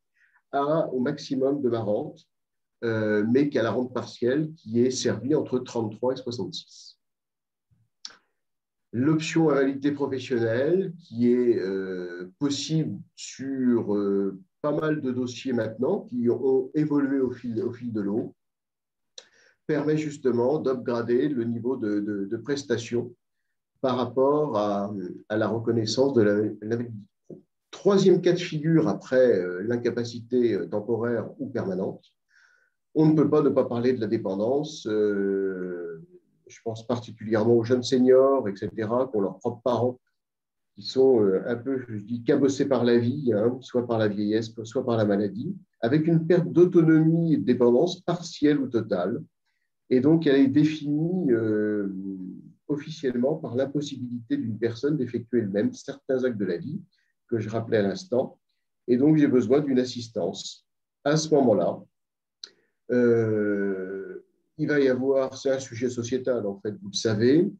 au maximum de ma rente, euh, mais qu'à la rente partielle qui est servie entre 33 et 66. L'option à validité professionnelle qui est euh, possible sur euh, pas mal de dossiers maintenant qui ont évolué au fil, au fil de l'eau permet justement d'upgrader le niveau de, de, prestation par rapport à, la reconnaissance de la, Troisième cas de figure après euh, l'incapacité euh, temporaire ou permanente, on ne peut pas ne pas parler de la dépendance. Euh, je pense particulièrement aux jeunes seniors, etc., qui ont leurs propres parents qui sont un peu, je dis, cabossés par la vie, hein, soit par la vieillesse, soit par la maladie, avec une perte d'autonomie et de dépendance partielle ou totale, et donc, elle est définie euh, officiellement par l'impossibilité d'une personne d'effectuer elle-même certains actes de la vie, que je rappelais à l'instant. Et donc, j'ai besoin d'une assistance. À ce moment-là, euh, il va y avoir, c'est un sujet sociétal en fait, vous le savez,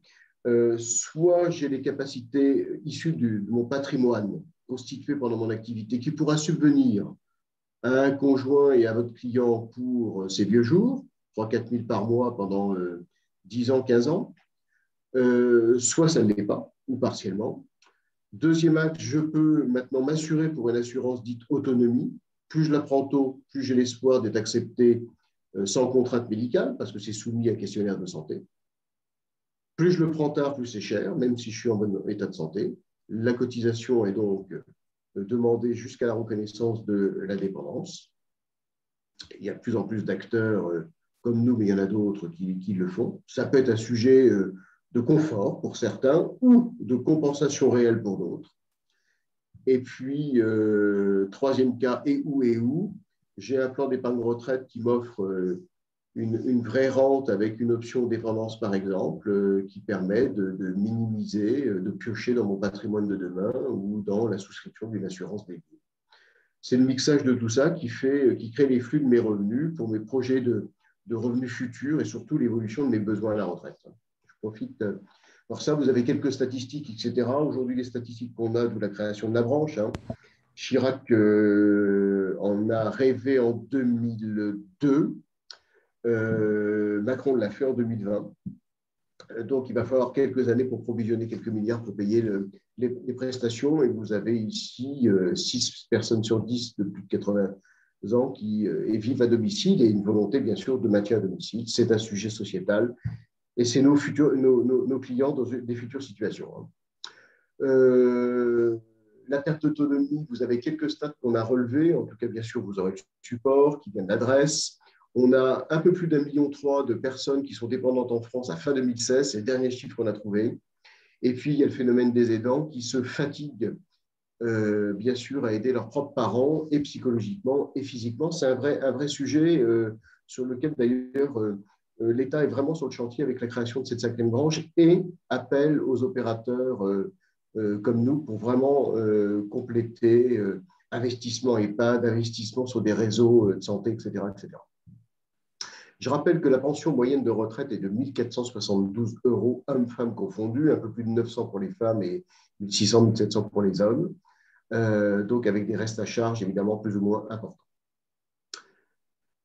euh, soit j'ai les capacités issues de mon patrimoine constitué pendant mon activité qui pourra subvenir à un conjoint et à votre client pour ses vieux jours, 3-4 000 par mois pendant 10 euh, ans, 15 ans, euh, soit ça ne l'est pas, ou partiellement. Deuxième acte, je peux maintenant m'assurer pour une assurance dite autonomie. Plus je la prends tôt, plus j'ai l'espoir d'être accepté euh, sans contrainte médicale, parce que c'est soumis à questionnaire de santé. Plus je le prends tard, plus c'est cher, même si je suis en bon état de santé. La cotisation est donc demandée jusqu'à la reconnaissance de la dépendance. Il y a de plus en plus d'acteurs comme nous, mais il y en a d'autres qui, le font. Ça peut être un sujet euh, de confort pour certains ou de compensation réelle pour d'autres. Et puis, euh, troisième cas, et où et où, j'ai un plan d'épargne retraite qui m'offre euh, une, vraie rente avec une option dépendance, par exemple, qui permet de, minimiser, de piocher dans mon patrimoine de demain ou dans la souscription d'une assurance dédiée. C'est le mixage de tout ça qui, fait, qui crée les flux de mes revenus pour mes projets de, de revenus futurs et surtout l'évolution de mes besoins à la retraite. Je profite. Euh, alors ça, vous avez quelques statistiques, etc. Aujourd'hui, les statistiques qu'on a de la création de la branche. Hein. Chirac euh, en a rêvé en 2002. Euh, Macron l'a fait en 2020. Donc, il va falloir quelques années pour provisionner quelques milliards pour payer les, prestations. Et vous avez ici 6 personnes sur 10 de plus de 80 qui euh, vivent à domicile et une volonté, bien sûr, de maintien à domicile. C'est un sujet sociétal et c'est nos, futurs, nos, clients dans des futures situations. Hein. Euh, la perte d'autonomie, vous avez quelques stats qu'on a relevés. En tout cas, bien sûr, vous aurez le support qui vient d'adresse. On a un peu plus d'un million trois de personnes qui sont dépendantes en France à fin 2016, c'est le dernier chiffre qu'on a trouvé. Et puis, il y a le phénomène des aidants qui se fatiguent, euh, bien sûr, à aider leurs propres parents, et psychologiquement et physiquement. C'est un vrai, un vrai sujet euh, sur lequel, d'ailleurs, euh, l'État est vraiment sur le chantier avec la création de cette cinquième branche et appelle aux opérateurs comme nous pour vraiment compléter investissement EHPAD, investissement sur des réseaux de santé, etc. etc. Je rappelle que la pension moyenne de retraite est de 1472 euros, hommes-femmes confondus, un peu plus de 900 pour les femmes et 1600-1700 pour les hommes, donc avec des restes à charge évidemment plus ou moins importants.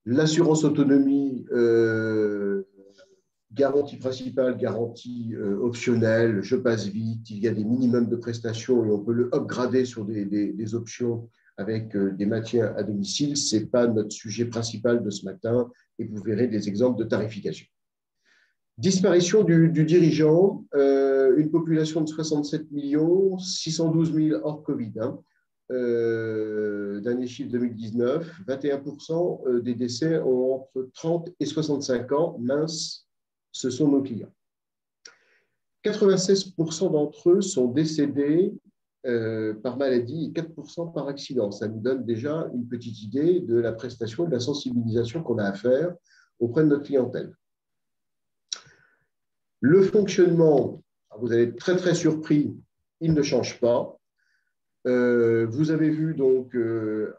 L'assurance autonomie, euh, garantie principale, garantie euh, optionnelle, je passe vite, il y a des minimums de prestations et on peut le upgrader sur des, options avec des maintiens à domicile. Ce n'est pas notre sujet principal de ce matin et vous verrez des exemples de tarification. Disparition du, dirigeant, euh, une population de 67 millions, 612 000 hors Covid, hein, euh, dernier chiffre 2019, 21% euh, des décès ont entre 30 et 65 ans, mince, ce sont nos clients. 96% d'entre eux sont décédés par maladie et 4% par accident. Ça nous donne déjà une petite idée de la prestation et de la sensibilisation qu'on a à faire auprès de notre clientèle. Le fonctionnement, vous allez être très très surpris, il ne change pas. Euh, vous avez vu donc euh,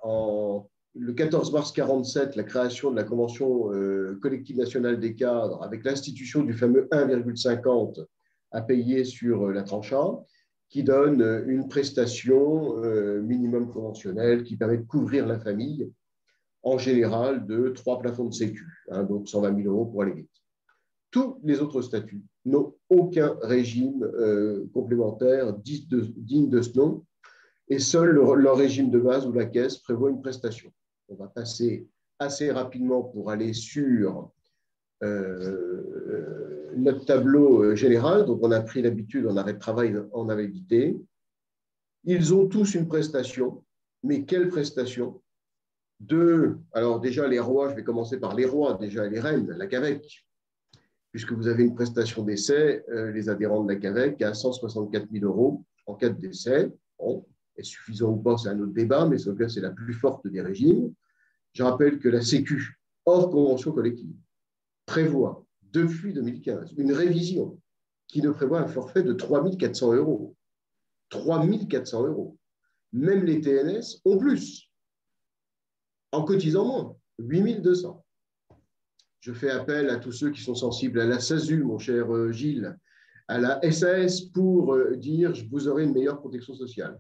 le 14 mars 47 la création de la Convention euh, collective nationale des cadres avec l'institution du fameux 1,50 à payer sur la tranche A qui donne une prestation minimum conventionnelle qui permet de couvrir la famille en général de trois plafonds de sécu, hein, donc 120 000 euros pour aller vite. Tous les autres statuts n'ont aucun régime euh, complémentaire digne de, ce nom, et seul leur régime de base ou la caisse prévoit une prestation. On va passer assez rapidement pour aller sur euh, notre tableau euh, général. Donc, on a pris l'habitude en arrêt de travail en invalidité. Ils ont tous une prestation, mais quelle prestation? Deux, alors déjà les rois, je vais commencer par les rois, déjà les reines, la CAVEC puisque vous avez une prestation d'essai, euh, les adhérents de la CAVEC, à 164 000 euros en cas de décès. Bon, est suffisant ou pas, c'est un autre débat, mais c'est la plus forte des régimes. Je rappelle que la Sécu, hors convention collective, prévoit depuis 2015 une révision qui ne prévoit un forfait de 3 400 euros. 3 400 euros. Même les TNS ont plus, en cotisant moins, 8 200. Je fais appel à tous ceux qui sont sensibles à la SASU, mon cher euh, Gilles, à la SAS pour euh, dire je vous aurai une meilleure protection sociale.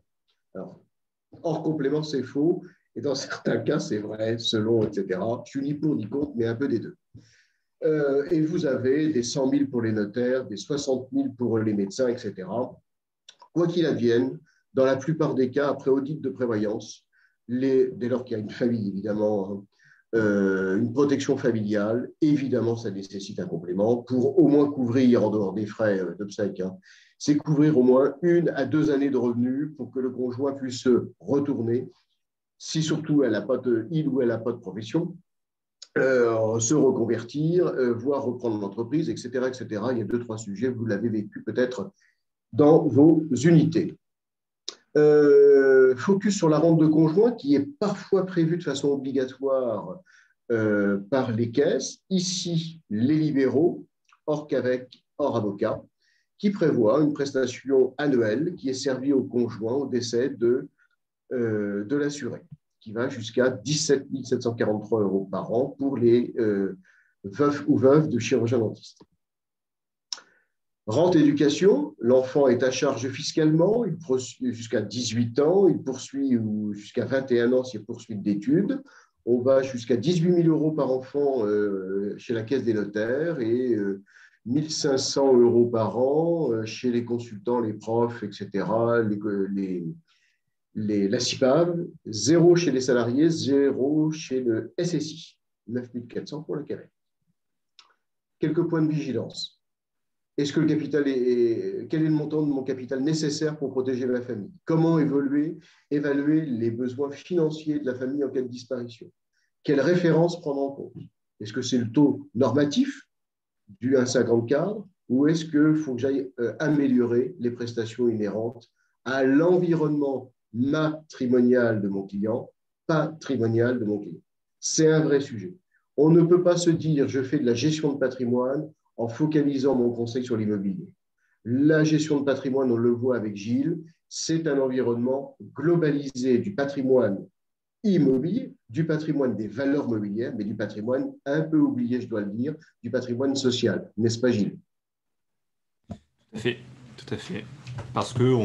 Alors, hors complément, c'est faux. Et dans certains cas, c'est vrai, selon, etc. Je suis ni pour ni contre, mais un peu des deux. Euh, et vous avez des 100 000 pour les notaires, des 60 000 pour les médecins, etc. Quoi qu'il advienne, dans la plupart des cas, après audit de prévoyance, dès lors qu'il y a une famille, évidemment, hein, euh, une protection familiale, évidemment, ça nécessite un complément pour au moins couvrir, en dehors des frais euh, d'obsèques, hein, c'est couvrir au moins une à deux années de revenus pour que le conjoint puisse se retourner, si surtout elle a pas de, il ou elle n'a pas de profession, euh, se reconvertir, voire reprendre l'entreprise, etc., etc. Il y a deux, trois sujets, vous l'avez vécu peut-être dans vos unités. Euh, focus sur la rente de conjoint qui est parfois prévue de façon obligatoire euh, par les caisses. Ici, les libéraux, hors qu'avec, hors avocat, qui prévoit une prestation annuelle qui est servie au conjoint au décès de, euh, de l'assuré, qui va jusqu'à 17 743 euros par an pour les veufs ou veuves de chirurgiens dentistes. Rente éducation, l'enfant est à charge fiscalement, il jusqu'à 18 ans, il poursuit ou jusqu'à 21 ans s'il poursuit d'études. On va jusqu'à 18 000 euros par enfant euh, chez la caisse des notaires et 1 euh, 500 euros par an euh, chez les consultants, les profs, etc., les, les, la CIPAV, zéro chez les salariés, zéro chez le SSI, 9 400 pour le carré. Quelques points de vigilance. Est-ce que le capital est, quel est le montant de mon capital nécessaire pour protéger ma famille? Comment évoluer, évaluer les besoins financiers de la famille en cas de disparition? Quelle référence prendre en compte? Est-ce que c'est le taux normatif du 1,50 cadre ou est-ce qu'il faut que j'aille euh, améliorer les prestations inhérentes à l'environnement matrimonial de mon client, patrimonial de mon client? C'est un vrai sujet. On ne peut pas se dire je fais de la gestion de patrimoine en focalisant mon conseil sur l'immobilier. La gestion de patrimoine, on le voit avec Gilles, c'est un environnement globalisé du patrimoine immobilier, du patrimoine des valeurs mobilières, mais du patrimoine un peu oublié, je dois le dire, du patrimoine social, n'est-ce pas Gilles? Tout à fait, tout à fait. Parce que,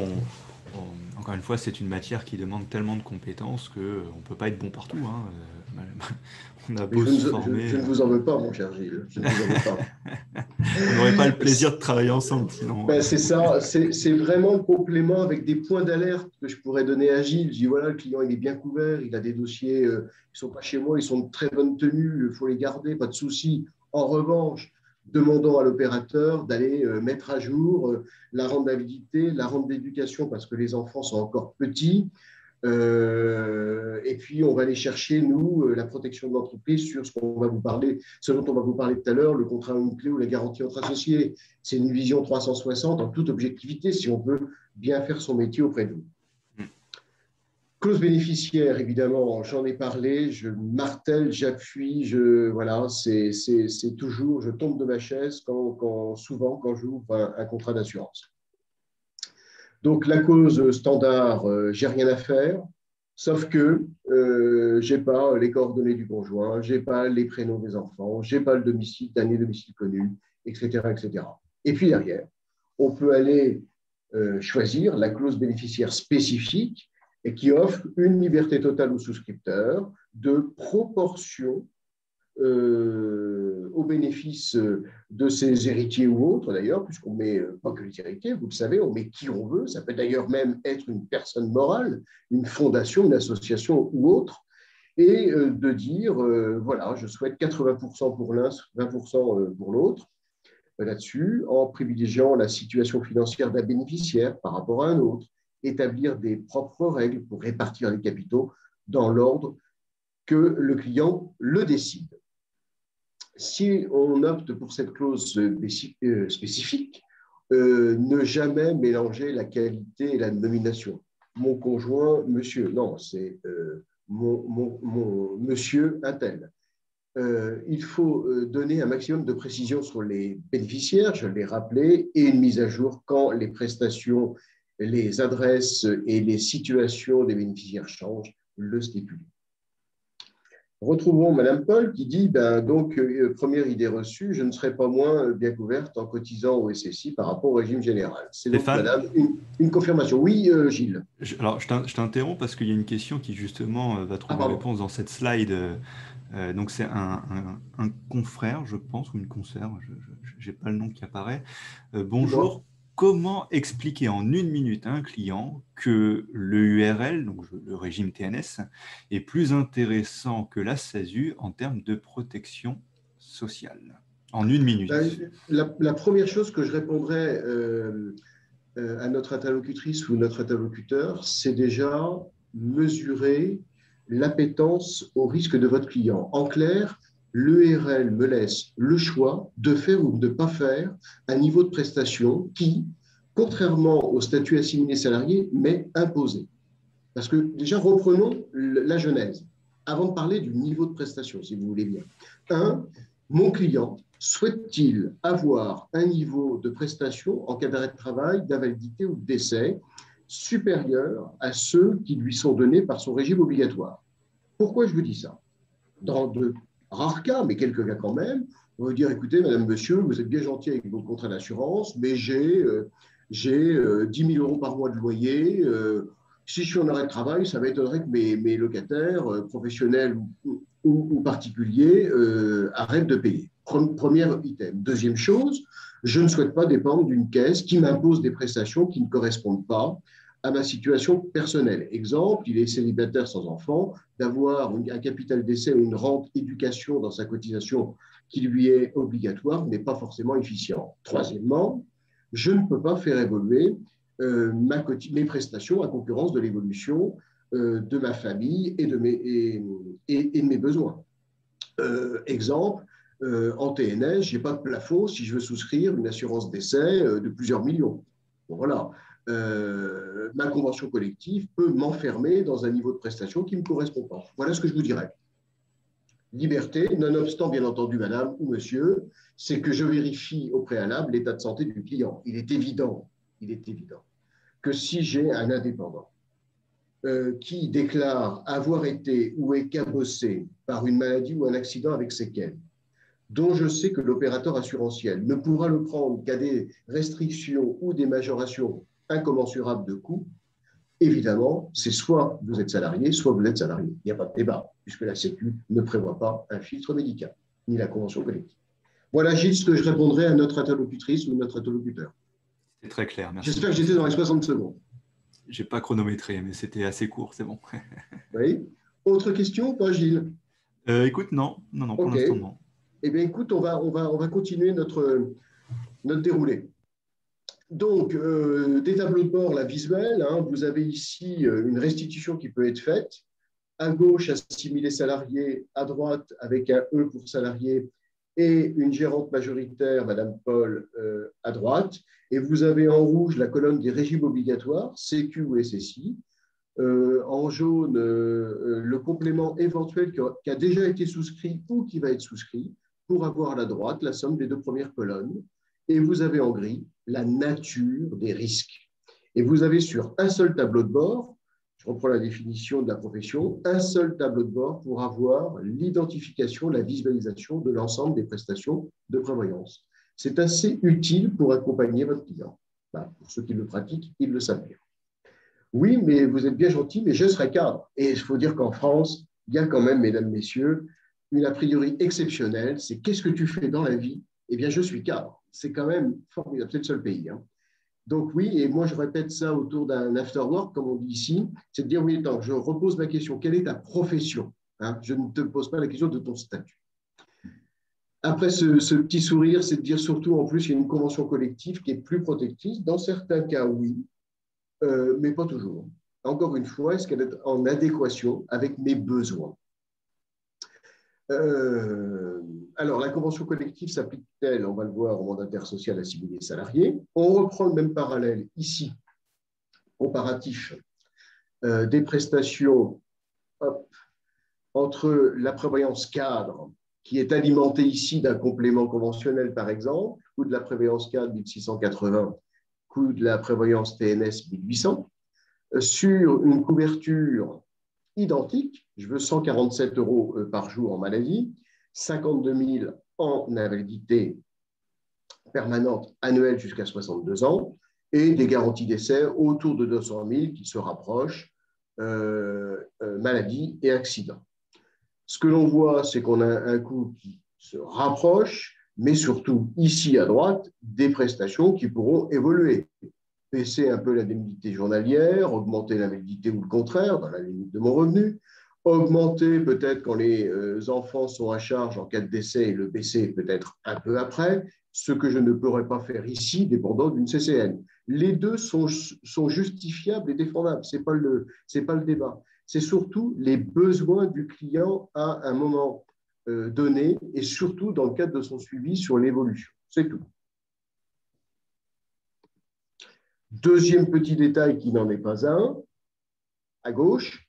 encore une fois, c'est une matière qui demande tellement de compétences qu'on ne peut pas être bon partout. Hein. On a beau je, se former. Je, ne vous en veux pas, mon cher Gilles. Je ne vous en veux pas. On n'aurait pas le plaisir de travailler ensemble sinon. Ben, c'est ça, c'est vraiment le complément avec des points d'alerte que je pourrais donner à Gilles. Je dis voilà, le client il est bien couvert, il a des dossiers, euh, ils ne sont pas chez moi, ils sont de très bonne tenue, il faut les garder, pas de souci. En revanche, demandons à l'opérateur d'aller euh, mettre à jour euh, la rentabilité, la rente d'éducation parce que les enfants sont encore petits. Euh, et puis, on va aller chercher, nous, la protection de l'entreprise sur ce, qu'on va vous parler, ce dont on va vous parler tout à l'heure, le contrat une clé ou la garantie entre associés. C'est une vision 360 en toute objectivité si on veut bien faire son métier auprès de vous. Clause bénéficiaire, évidemment, j'en ai parlé, je martèle, j'appuie, je, voilà, c'est toujours, je tombe de ma chaise quand, souvent quand j'ouvre un, un, contrat d'assurance. Donc la cause standard, euh, j'ai rien à faire, sauf que euh, j'ai pas les coordonnées du conjoint, j'ai pas les prénoms des enfants, j'ai pas le domicile, dernier domicile connu, etc., etc. Et puis derrière, on peut aller euh, choisir la clause bénéficiaire spécifique et qui offre une liberté totale au souscripteur de proportion euh, au bénéfice de ses héritiers ou autres, d'ailleurs, puisqu'on met euh, pas que les héritiers, vous le savez, on met qui on veut. Ça peut d'ailleurs même être une personne morale, une fondation, une association ou autre, et euh, de dire, voilà, je souhaite 80% pour l'un, 20% pour l'autre là-dessus, en privilégiant la situation financière d'un bénéficiaire par rapport à un autre, établir des propres règles pour répartir les capitaux dans l'ordre que le client le décide. Si on opte pour cette clause euh, spécifique, euh, ne jamais mélanger la qualité et la nomination. Mon conjoint, monsieur, non, c'est euh, mon, mon, monsieur un il faut donner un maximum de précision sur les bénéficiaires, je l'ai rappelé, et une mise à jour quand les prestations les adresses et les situations des bénéficiaires changent, le stipule. Retrouvons Madame Paul qui dit ben, donc, euh, première idée reçue, je ne serai pas moins bien couverte en cotisant au SSI par rapport au régime général. C'est donc, Madame, une, confirmation. Oui, euh, Gilles. alors, je t'interromps parce qu'il y a une question qui, justement, euh, va trouver ah, réponse dans cette slide. donc, c'est un, confrère, je pense, ou une conserve, je n'ai pas le nom qui apparaît. bonjour comment expliquer en une minute à un client que le URL, le régime TNS, est plus intéressant que la SASU en termes de protection sociale? En une minute. Ben, la, première chose que je répondrais euh, euh, à notre interlocutrice ou notre interlocuteur, c'est déjà mesurer l'appétence au risque de votre client. En clair, l'ERL me laisse le choix de faire ou de ne pas faire un niveau de prestation qui, contrairement au statut assimilé salarié, m'est imposé. Parce que déjà, reprenons la genèse, avant de parler du niveau de prestation, si vous voulez bien. Un, mon client souhaite-t-il avoir un niveau de prestation en cas d'arrêt de travail, d'invalidité ou de décès supérieur à ceux qui lui sont donnés par son régime obligatoire? Pourquoi je vous dis ça? Dans de rares cas, mais quelques cas quand même, on va dire, écoutez, madame, monsieur, vous êtes bien gentil avec vos contrats d'assurance, mais j'ai euh, j'ai 10 000 euros par mois de loyer. Euh, si je suis en arrêt de travail, ça m'étonnerait que mes, mes locataires, euh, professionnels ou, particuliers, arrêtent de payer. Premier item. Deuxième chose, je ne souhaite pas dépendre d'une caisse qui m'impose des prestations qui ne correspondent pas à ma situation personnelle. Exemple, il est célibataire sans enfant, d'avoir un capital d'essai ou une rente éducation dans sa cotisation qui lui est obligatoire n'est pas forcément efficient. Troisièmement, je ne peux pas faire évoluer euh, ma, mes prestations à concurrence de l'évolution euh, de ma famille et de mes, et, de mes besoins. Euh, exemple, euh, en TNS, je n'ai pas de plafond si je veux souscrire une assurance d'essai de plusieurs millions. Bon, voilà. Euh, ma convention collective peut m'enfermer dans un niveau de prestation qui ne me correspond pas. Voilà ce que je vous dirais. Liberté, nonobstant, bien entendu, madame ou monsieur, c'est que je vérifie au préalable l'état de santé du client. Il est évident, il est évident que si j'ai un indépendant qui déclare avoir été ou est cabossé par une maladie ou un accident avec séquelles, dont je sais que l'opérateur assurantiel ne pourra le prendre qu'à des restrictions ou des majorations incommensurables de coûts, évidemment, c'est soit vous êtes salarié, soit vous êtes salarié. Il n'y a pas de débat, puisque la Sécu ne prévoit pas un filtre médical, ni la convention collective. Voilà, Gilles, ce que je répondrai à notre interlocutrice ou notre interlocuteur. C'est très clair, merci. J'espère que j'étais dans les 60 secondes. Je n'ai pas chronométré, mais c'était assez court, c'est bon. oui. Autre question pas, Gilles? Euh, Écoute, non, non, non, pour l'instant, non. Eh bien, écoute, on va, on va, on va continuer notre, notre déroulé. Donc, euh, des tableaux de bord, la visuelle, hein, vous avez ici euh, une restitution qui peut être faite. À gauche, assimilé salarié, à droite, avec un E pour salarié, et une gérante majoritaire, Madame Paul, euh, à droite. Et vous avez en rouge la colonne des régimes obligatoires, CQ ou SSI. en jaune, le complément éventuel qui a déjà été souscrit ou qui va être souscrit pour avoir à la droite la somme des deux premières colonnes. Et vous avez en gris la nature des risques. Et vous avez sur un seul tableau de bord, je reprends la définition de la profession, un seul tableau de bord pour avoir l'identification, la visualisation de l'ensemble des prestations de prévoyance. C'est assez utile pour accompagner votre client. pour ceux qui le pratiquent, ils le savent bien. Oui, mais vous êtes bien gentil, mais je serai cadre. Et il faut dire qu'en France, il y a quand même, mesdames, messieurs, une a priori exceptionnelle, c'est qu'est-ce que tu fais dans la vie? Eh bien, je suis cadre. C'est quand même formidable, c'est le seul pays. Hein. Donc oui, et moi je répète ça autour d'un after work, comme on dit ici, c'est de dire oui, attends, je repose ma question, quelle est ta profession hein? Je ne te pose pas la question de ton statut. Après ce, petit sourire, c'est de dire surtout, en plus, il y a une convention collective qui est plus protectrice. Dans certains cas, oui, euh, mais pas toujours. Encore une fois, est-ce qu'elle est en adéquation avec mes besoins? Euh, alors, la convention collective s'applique-t-elle, on va le voir, au mandataire social assimilé salarié On reprend le même parallèle ici, comparatif euh, des prestations entre la prévoyance cadre, qui est alimentée ici d'un complément conventionnel, par exemple, ou de la prévoyance cadre 1680, coût de la prévoyance TNS 1800, euh, sur une couverture identique. Je veux 147 euros euh, par jour en maladie, 52 000 en invalidité permanente annuelle jusqu'à 62 ans et des garanties d'essai autour de 200 000 qui se rapprochent euh, euh, maladie et accident. Ce que l'on voit, c'est qu'on a un coût qui se rapproche, mais surtout ici à droite, des prestations qui pourront évoluer baisser un peu l'indemnité journalière, augmenter l'invalidité ou le contraire, dans la limite de mon revenu, augmenter peut-être quand les euh, enfants sont à charge en cas de décès et le baisser peut-être un peu après, ce que je ne pourrais pas faire ici, dépendant d'une CCN. Les deux sont, justifiables et défendables, ce n'est pas, le, pas le débat. C'est surtout les besoins du client à un moment euh, donné et surtout dans le cadre de son suivi sur l'évolution. C'est tout. Deuxième petit détail qui n'en est pas un, à gauche,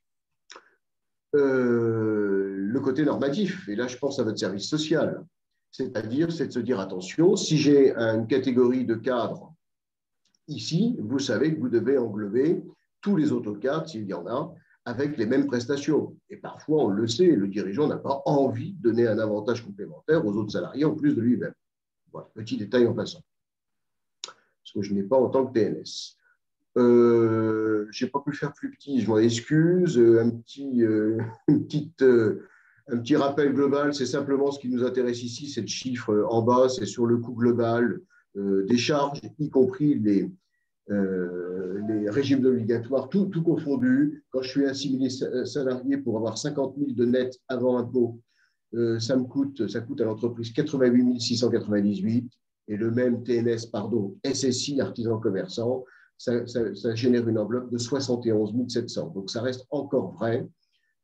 euh, le côté normatif. Et là, je pense à votre service social. C'est-à-dire, c'est de se dire, attention, si j'ai une catégorie de cadres ici, vous savez que vous devez englober tous les autres cadres, s'il y en a, avec les mêmes prestations. Et parfois, on le sait, le dirigeant n'a pas envie de donner un avantage complémentaire aux autres salariés en plus de lui-même. Petit détail en passant que je n'ai pas en tant que TNS. Euh, je n'ai pas pu faire plus petit, je m'en excuse. Euh, un petit, euh, une petite, un petit rappel global, c'est simplement ce qui nous intéresse ici, c'est le chiffre en bas, c'est sur le coût global des charges, y compris les, les régimes obligatoires, tout, tout, confondu. Quand je suis assimilé salarié pour avoir 50 000 de net avant impôt, ça me coûte, ça coûte à l'entreprise 88 698 et le même TNS, pardon, SSI, artisan commerçant, ça, génère une enveloppe de 71 700. Donc ça reste encore vrai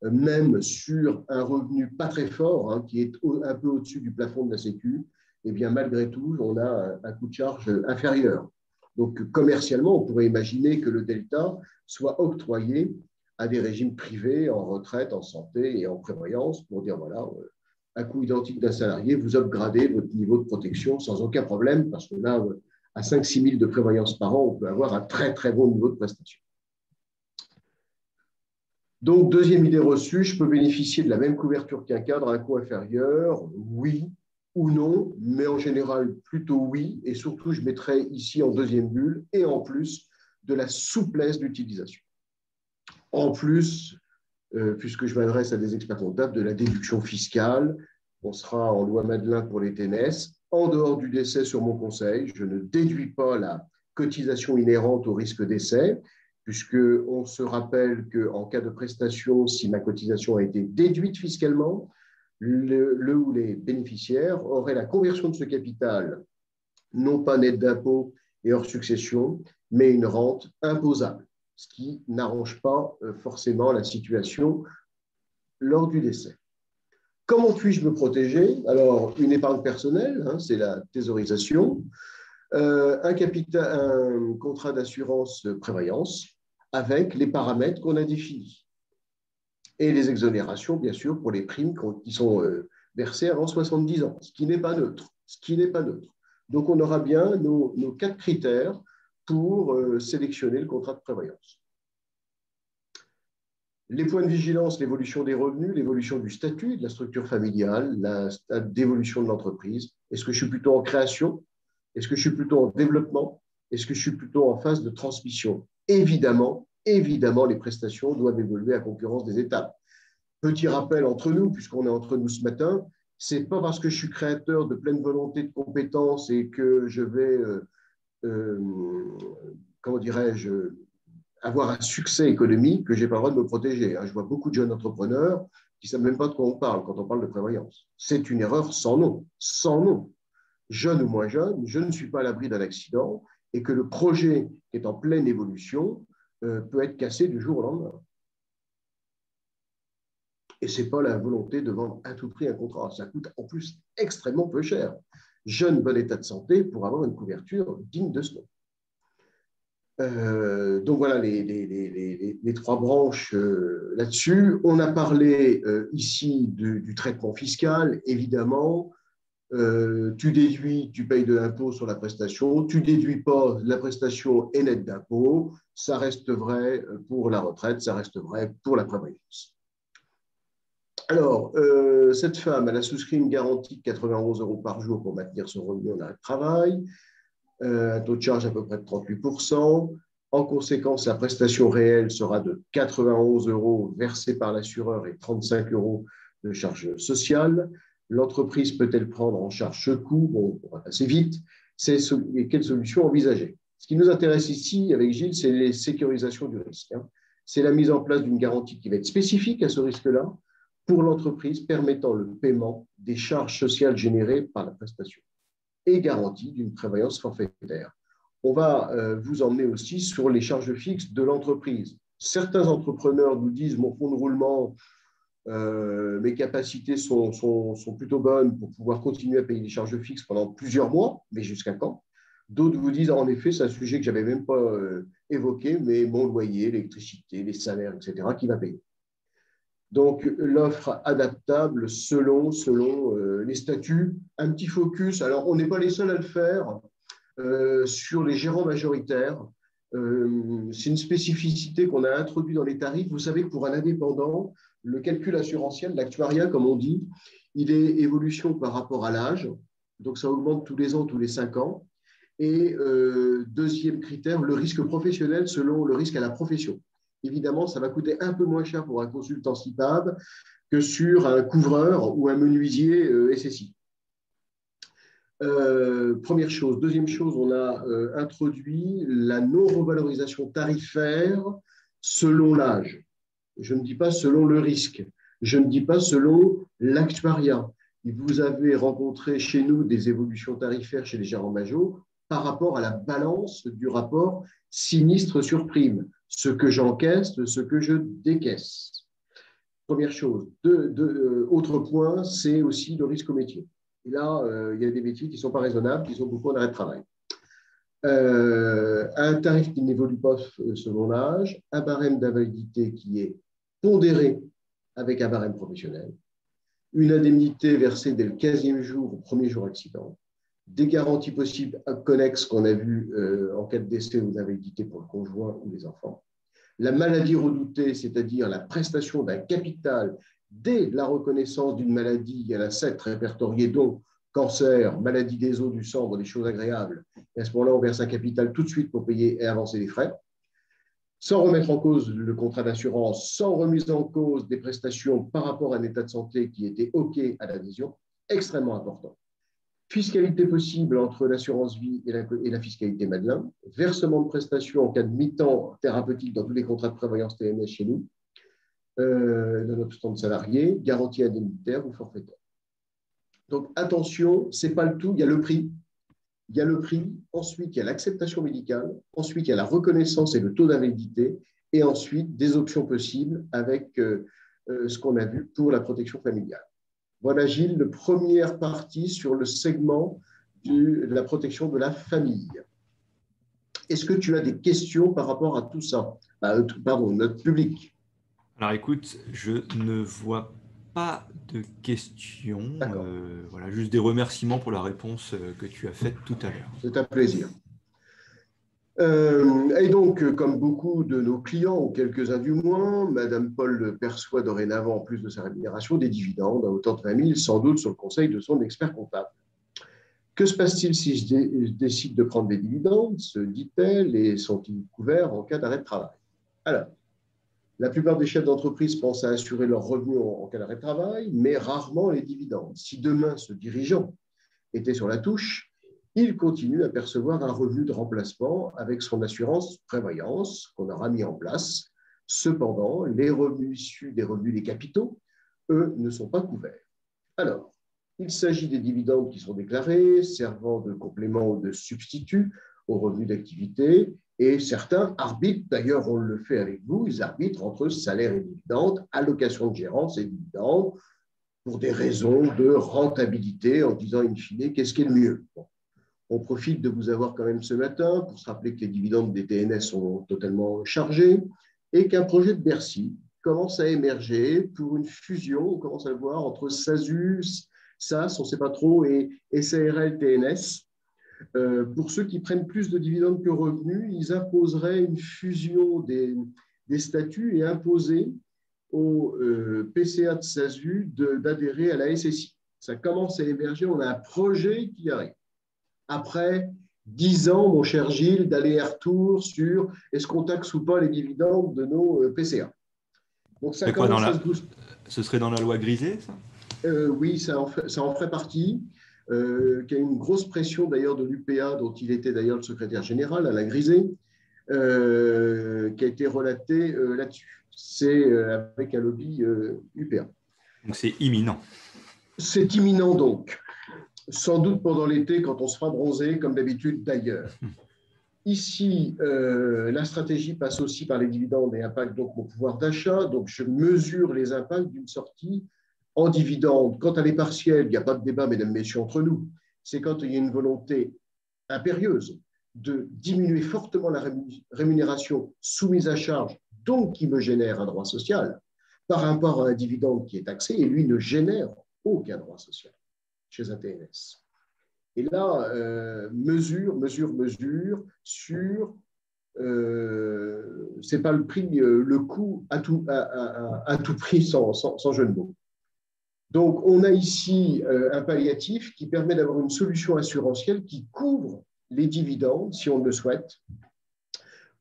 même sur un revenu pas très fort, hein, qui est un peu au-dessus du plafond de la Sécu, eh bien, malgré tout, on a un coût de charge inférieur. Donc, commercialement, on pourrait imaginer que le delta soit octroyé à des régimes privés en retraite, en santé et en prévoyance pour dire, voilà, un coût identique d'un salarié, vous upgradez votre niveau de protection sans aucun problème, parce que là, à 5-6 000 de prévoyance par an, on peut avoir un très, très bon niveau de prestation. Donc, deuxième idée reçue, je peux bénéficier de la même couverture qu'un cadre à un coût inférieur Oui ou non, mais en général plutôt oui, et surtout je mettrai ici en deuxième bulle, et en plus de la souplesse d'utilisation. En plus, euh, puisque je m'adresse à des experts comptables, de la déduction fiscale, on sera en loi Madelin pour les TNS, en dehors du décès sur mon conseil, je ne déduis pas la cotisation inhérente au risque d'essai, puisqu'on se rappelle qu'en cas de prestation, si ma cotisation a été déduite fiscalement, le, ou les bénéficiaires auraient la conversion de ce capital, non pas net d'impôt et hors succession, mais une rente imposable, ce qui n'arrange pas euh, forcément la situation lors du décès. Comment puis-je me protéger? Alors, une épargne personnelle, hein, c'est la thésaurisation, euh, un, contrat d'assurance prévoyance avec les paramètres qu'on a définis et les exonérations, bien sûr, pour les primes qui sont euh, versées avant 70 ans, ce qui n'est pas neutre. Ce qui n'est pas neutre. Donc, on aura bien nos, quatre critères pour euh, sélectionner le contrat de prévoyance. Les points de vigilance, l'évolution des revenus, l'évolution du statut, de la structure familiale, la d'évolution de l'entreprise. Est-ce que je suis plutôt en création? Est-ce que je suis plutôt en développement? Est-ce que je suis plutôt en phase de transmission? Évidemment, évidemment, les prestations doivent évoluer à concurrence des étapes. Petit rappel entre nous, puisqu'on est entre nous ce matin, c'est pas parce que je suis créateur de pleine volonté de compétences et que je vais, euh, comment dirais-je, avoir un succès économique que j'ai pas le droit de me protéger. Hein. Je vois beaucoup de jeunes entrepreneurs qui ne savent même pas de quoi on parle quand on parle de prévoyance. C'est une erreur sans nom, sans nom. Jeune ou moins jeune, je ne suis pas à l'abri d'un accident et que le projet qui est en pleine évolution euh, peut être cassé du jour au lendemain. Et ce n'est pas la volonté de vendre à tout prix un contrat. Ça coûte en plus extrêmement peu cher. Jeune, bon état de santé pour avoir une couverture digne de ce nom. Euh, donc voilà les, trois branches euh, là-dessus. On a parlé ici du, traitement fiscal, évidemment. Euh, tu déduis, tu payes de l'impôt sur la prestation, tu déduis pas, la prestation est nette d'impôt, ça reste vrai pour la retraite, ça reste vrai pour la prévoyance. Alors, euh, cette femme, elle a souscrit une garantie de 91 euros par jour pour maintenir son revenu en arrêt de travail, euh, un taux de charge à peu près de 38%. En conséquence, la prestation réelle sera de 91 euros versés par l'assureur et 35 euros de charge sociale. L'entreprise peut-elle prendre en charge ce coût? Bon, on va passer vite. C'est quelle solution envisager? Ce qui nous intéresse ici avec Gilles, c'est les sécurisations du risque. Hein. C'est la mise en place d'une garantie qui va être spécifique à ce risque-là pour l'entreprise, permettant le paiement des charges sociales générées par la prestation et garantie d'une prévoyance forfaitaire. On va euh, vous emmener aussi sur les charges fixes de l'entreprise. Certains entrepreneurs nous disent mon fonds de roulement, euh, mes capacités sont, sont, plutôt bonnes pour pouvoir continuer à payer des charges fixes pendant plusieurs mois, mais jusqu'à quand? D'autres vous disent, en effet, c'est un sujet que je n'avais même pas euh, évoqué, mais mon loyer, l'électricité, les salaires, etc., qui va payer. Donc, l'offre adaptable selon, euh, les statuts. Un petit focus, alors on n'est pas les seuls à le faire, sur les gérants majoritaires. c'est une spécificité qu'on a introduite dans les tarifs. Vous savez que pour un indépendant, le calcul assurantiel, l'actuariat, comme on dit, il est évolution par rapport à l'âge. Donc, ça augmente tous les ans, tous les cinq ans. Et euh, deuxième critère, le risque professionnel selon le risque à la profession. Évidemment, ça va coûter un peu moins cher pour un consultant CIPAB que sur un couvreur ou un menuisier euh, SSI. Euh, première chose. Deuxième chose, on a introduit la non-revalorisation tarifaire selon l'âge. Je ne dis pas selon le risque. Je ne dis pas selon l'actuariat. Vous avez rencontré chez nous des évolutions tarifaires chez les gérants majors par rapport à la balance du rapport sinistre sur prime, ce que j'encaisse, ce que je décaisse. Première chose. Deux, autre point, c'est aussi le risque au métier. Et là, il y a des métiers qui ne sont pas raisonnables, qui sont beaucoup en arrêt de travail. un tarif qui n'évolue pas selon l'âge, un barème d'invalidité qui est pondéré avec un barème professionnel, une indemnité versée dès le 15e jour au premier jour accident, des garanties possibles connexes qu'on a vues euh, en cas de décès ou d'invalidité pour le conjoint ou les enfants, la maladie redoutée, c'est-à-dire la prestation d'un capital dès la reconnaissance d'une maladie à la 7 répertoriée, donc cancer, maladie des os, du sang, des choses agréables. Et à ce moment-là, on verse un capital tout de suite pour payer et avancer les frais sans remettre en cause le contrat d'assurance, sans remise en cause des prestations par rapport à un état de santé qui était OK à l'adhésion, extrêmement important. Fiscalité possible entre l'assurance vie et la, fiscalité Madelin, versement de prestations en cas de mi-temps thérapeutique dans tous les contrats de prévoyance TNS chez nous, euh, nonobstant de salarié, garantie indemnitaire ou forfaitaire. Donc attention, ce n'est pas le tout, il y a le prix, il y a le prix, ensuite il y a l'acceptation médicale, ensuite il y a la reconnaissance et le taux d'invalidité, et ensuite des options possibles avec euh, euh, ce qu'on a vu pour la protection familiale. Voilà Gilles, la première partie sur le segment de la protection de la famille. Est-ce que tu as des questions par rapport à tout ça? Bah, Pardon, notre public. Alors écoute, je ne vois pas de questions. Euh, voilà, juste des remerciements pour la réponse euh, que tu as faite tout à l'heure. C'est un plaisir. Euh, et donc, comme beaucoup de nos clients, ou quelques-uns du moins, Madame Paul perçoit dorénavant, en plus de sa rémunération, des dividendes à hauteur de 20 000, sans doute sur le conseil de son expert comptable. Que se passe-t-il si je décide de prendre des dividendes se dit-elle, et sont-ils couverts en cas d'arrêt de travail? Alors, la plupart des chefs d'entreprise pensent à assurer leurs revenus en, cas d'arrêt de travail, mais rarement les dividendes. Si demain ce dirigeant était sur la touche, il continue à percevoir un revenu de remplacement avec son assurance prévoyance qu'on aura mis en place. Cependant, les revenus issus des revenus des capitaux, eux, ne sont pas couverts. Alors, il s'agit des dividendes qui sont déclarés, servant de complément ou de substitut aux revenus d'activité et certains arbitrent, d'ailleurs on le fait avec vous, ils arbitrent entre salaire et dividendes, allocation de gérance et dividendes, pour des raisons de rentabilité, en disant in fine qu'est-ce qui est le mieux? On profite de vous avoir quand même ce matin pour se rappeler que les dividendes des TNS sont totalement chargés et qu'un projet de Bercy commence à émerger pour une fusion, on commence à le voir, entre SASUS, SAS, on ne sait pas trop, et SARL TNS euh, pour ceux qui prennent plus de dividendes que revenus, ils imposeraient une fusion des, statuts et imposer au euh, PCA de SASU d'adhérer à la SSI. Ça commence à émerger, on a un projet qui arrive. Après dix ans, mon cher Gilles, d'aller-retour sur est-ce qu'on taxe ou pas les dividendes de nos euh, PCA. Donc ça à Ce serait dans la loi grisée, ça? Oui, ça en, ça en ferait partie. Euh, qui a une grosse pression d'ailleurs de l'UPA, dont il était d'ailleurs le secrétaire général, Alain Grisé, euh, qui a été relaté euh, là-dessus. C'est avec un lobby UPA. Donc c'est imminent. C'est imminent donc. Sans doute pendant l'été, quand on sera bronzé, comme d'habitude d'ailleurs. Ici, la stratégie passe aussi par les dividendes et impacte donc mon pouvoir d'achat. Donc, je mesure les impacts d'une sortie en dividende, quand elle est partielle, il n'y a pas de débat, mesdames, messieurs, entre nous, c'est quand il y a une volonté impérieuse de diminuer fortement la rémunération soumise à charge, donc qui me génère un droit social, par rapport à un dividende qui est taxé, et lui ne génère aucun droit social chez un TNS. Et là, euh, mesure, mesure, mesure sur, euh, c'est pas le prix, euh, le coût à tout, à, tout prix sans, sans jeu de mots. Donc, on a ici euh, un palliatif qui permet d'avoir une solution assurantielle qui couvre les dividendes, si on le souhaite,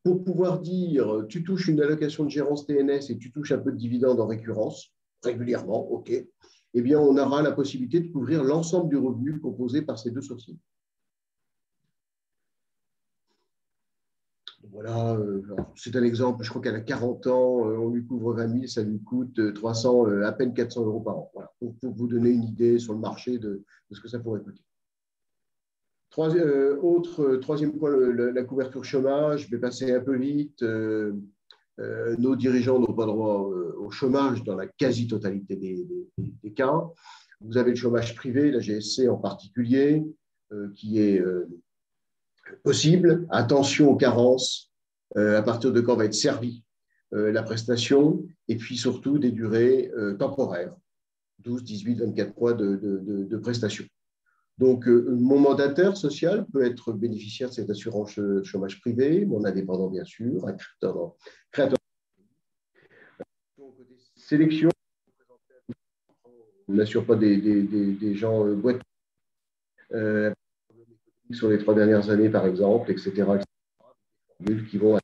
pour pouvoir dire tu touches une allocation de gérance TNS et tu touches un peu de dividendes en récurrence, régulièrement, OK, eh on aura la possibilité de couvrir l'ensemble du revenu composé par ces deux sourcils. Voilà, euh, c'est un exemple. Je crois qu'elle a 40 ans, euh, on lui couvre 20 000, ça lui coûte 300, euh, à peine 400 euros par an. Pour, vous donner une idée sur le marché de, ce que ça pourrait coûter. autre, troisième point, la couverture chômage, je vais passer un peu vite. Nos dirigeants n'ont pas droit au chômage dans la quasi-totalité des, cas. Vous avez le chômage privé, la GSC en particulier, qui est possible. Attention aux carences, à partir de quand va être servie la prestation, et puis surtout des durées temporaires, 12, 18, 24 mois de, de, de prestations. Donc, euh, mon mandataire social peut être bénéficiaire de cette assurance chômage privé, mon indépendant, bien sûr, un créateur. créateur. Sélection, on n'assure pas des, des, des, gens euh, boîte euh, sur les trois dernières années, par exemple, etc. etc. qui vont à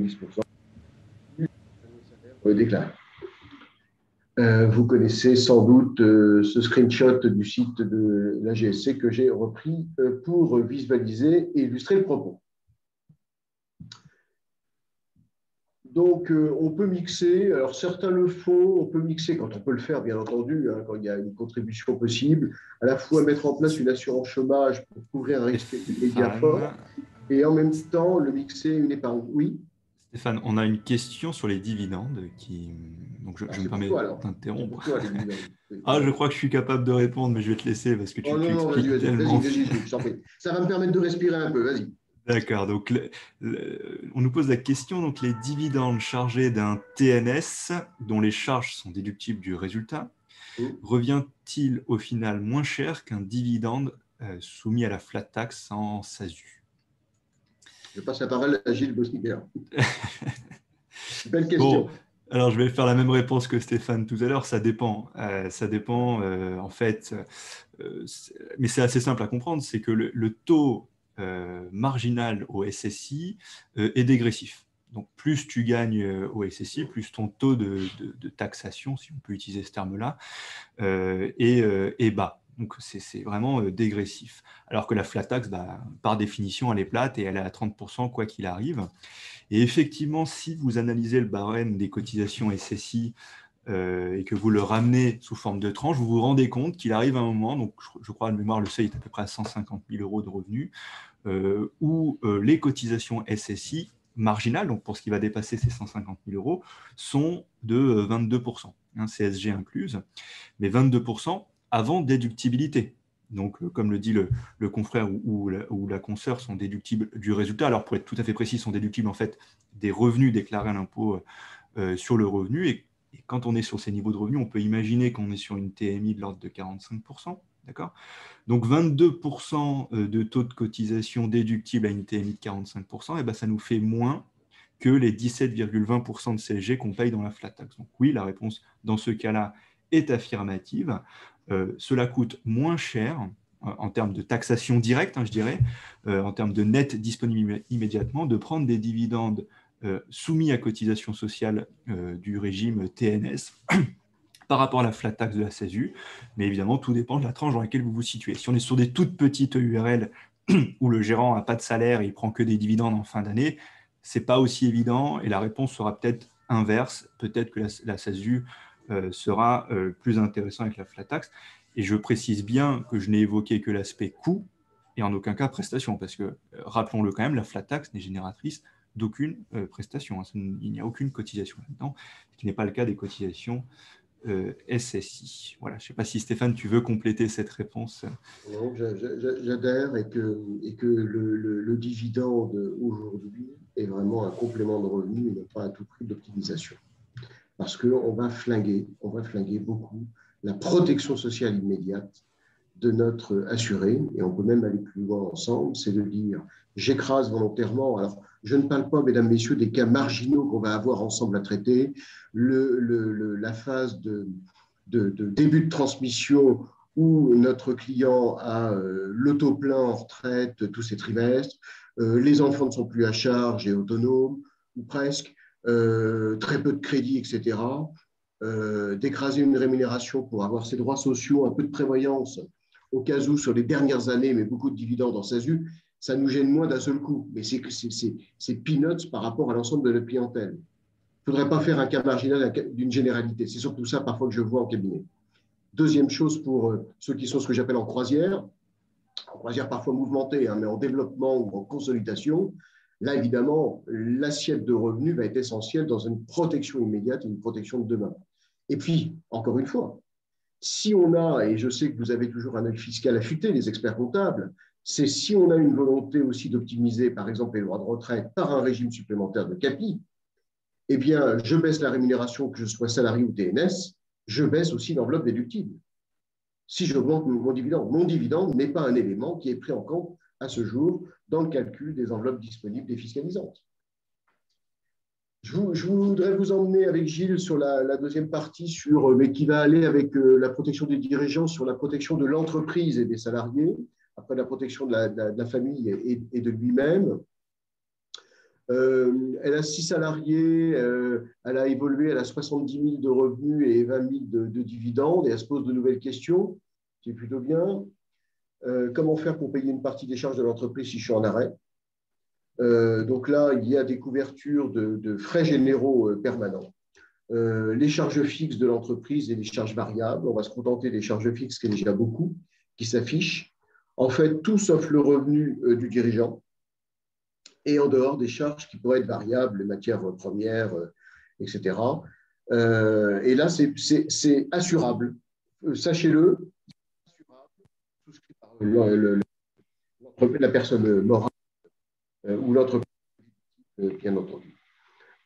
70% déclaré. Euh, vous connaissez sans doute euh, ce screenshot du site de la GSC que j'ai repris euh, pour visualiser et illustrer le propos. Donc, on peut mixer, alors certains le font, on peut mixer quand on peut le faire, bien entendu, hein, quand il y a une contribution possible, à la fois mettre en place une assurance chômage pour couvrir un risque fort, et en même temps le mixer une épargne. Oui Stéphane, on a une question sur les dividendes qui. Donc je, ah, me permets d'interrompre. ah, je crois que je suis capable de répondre, mais je vais te laisser parce que tu, oh, non, non, vas-y, vas-y, Ça va me permettre de respirer un peu, vas-y. D'accord, donc on nous pose la question, donc les dividendes chargés d'un TNS dont les charges sont déductibles du résultat, revient-il au final moins cher qu'un dividende euh, soumis à la flat tax en SASU je passe la parole à Gilles Bosniger. Belle question. alors, je vais faire la même réponse que Stéphane tout à l'heure. Ça dépend. Euh, ça dépend, euh, en fait. Euh, mais c'est assez simple à comprendre c'est que le, taux marginal au SSI est dégressif. Donc, plus tu gagnes au SSI, plus ton taux de, taxation, si on peut utiliser ce terme-là, est bas. Donc c'est vraiment euh, dégressif. Alors que la flat tax, bah, par définition, elle est plate et elle est à 30% quoi qu'il arrive. Et effectivement, si vous analysez le barème des cotisations SSI euh, et que vous le ramenez sous forme de tranche, vous vous rendez compte qu'il arrive un moment, donc je, crois de mémoire, le seuil est à peu près à 150 000 euros de revenus, euh, où les cotisations SSI marginales, donc pour ce qui va dépasser ces 150 000 euros, sont de 22%, hein, CSG incluse. Mais 22%, avant déductibilité. Donc, euh, comme le dit le, confrère ou, la, consoeur, sont déductibles du résultat. Alors, pour être tout à fait précis, sont déductibles en fait des revenus déclarés à l'impôt euh, euh, sur le revenu. Et, quand on est sur ces niveaux de revenus, on peut imaginer qu'on est sur une TMI de l'ordre de 45%. D'accord? Donc, 22% de taux de cotisation déductible à une TMI de 45%, et ben, ça nous fait moins que les 17,20% de CSG qu'on paye dans la flat tax. Donc, oui, la réponse dans ce cas-là est affirmative. Euh, cela coûte moins cher euh, en termes de taxation directe, hein, je dirais, euh, en termes de net disponible immédiatement, de prendre des dividendes soumis à cotisation sociale du régime TNS par rapport à la flat tax de la CESU. Mais évidemment, tout dépend de la tranche dans laquelle vous vous situez. Si on est sur des toutes petites URL où le gérant n'a pas de salaire et il prend que des dividendes en fin d'année, c'est pas aussi évident et la réponse sera peut-être inverse. Peut-être que la, SASU sera euh, plus intéressant avec la flat tax. Et je précise bien que je n'ai évoqué que l'aspect coût et en aucun cas prestation, parce que, euh, rappelons-le quand même, la flat tax n'est génératrice d'aucune prestation. Hein. Il n'y a aucune cotisation là-dedans, ce qui n'est pas le cas des cotisations SSI. Voilà, je ne sais pas si Stéphane, tu veux compléter cette réponse. J'adhère et que, et que le, le dividende aujourd'hui est vraiment un complément de revenu et non pas un tout prix d'optimisation parce qu'on va flinguer, on va flinguer beaucoup la protection sociale immédiate de notre assuré, et on peut même aller plus loin ensemble, c'est de dire j'écrase volontairement. Alors, je ne parle pas, mesdames, messieurs, des cas marginaux qu'on va avoir ensemble à traiter, la phase de, de, début de transmission où notre client a euh, l'autoplein en retraite tous ses trimestres, euh, les enfants ne sont plus à charge et autonomes, ou presque, euh, très peu de crédit, etc., euh, d'écraser une rémunération pour avoir ses droits sociaux, un peu de prévoyance, au cas où sur les dernières années, mais beaucoup de dividendes en SASU, ça nous gêne moins d'un seul coup. Mais c'est peanuts par rapport à l'ensemble de notre clientèle. Il ne faudrait pas faire un cas marginal d'une généralité. C'est surtout ça parfois que je vois en cabinet. Deuxième chose pour euh, ceux qui sont ce que j'appelle en croisière, en croisière parfois mouvementée, hein, mais en développement ou en consolidation, Là, évidemment, l'assiette de revenus va être essentielle dans une protection immédiate et une protection de demain. Et puis, encore une fois, si on a, et je sais que vous avez toujours un œil fiscal affûté, les experts comptables, c'est si on a une volonté aussi d'optimiser, par exemple, les droits de retraite par un régime supplémentaire de CAPI, eh bien, je baisse la rémunération, que je sois salarié ou TNS, je baisse aussi l'enveloppe déductible. Si j'augmente mon dividende, mon dividende n'est pas un élément qui est pris en compte à ce jour dans le calcul des enveloppes disponibles défiscalisantes. Je, je voudrais vous emmener avec Gilles sur la, deuxième partie, sur, mais qui va aller avec euh, la protection des dirigeants, sur la protection de l'entreprise et des salariés, après la protection de la, famille et, de lui-même. Euh, elle a six salariés, euh, elle a évolué, elle a 70 000 de revenus et 20 000 de, de dividendes, et elle se pose de nouvelles questions, c'est plutôt bien. Euh, comment faire pour payer une partie des charges de l'entreprise si je suis en arrêt euh, Donc là, il y a des couvertures de, frais généraux euh, permanents. les charges fixes de l'entreprise et les charges variables. On va se contenter des charges fixes, qui est déjà beaucoup, qui s'affichent. En fait, tout sauf le revenu du dirigeant et en dehors des charges qui pourraient être variables, les matières premières, etc. et là, c'est assurable. Sachez-le, la personne morale euh, ou l'entreprise, bien entendu.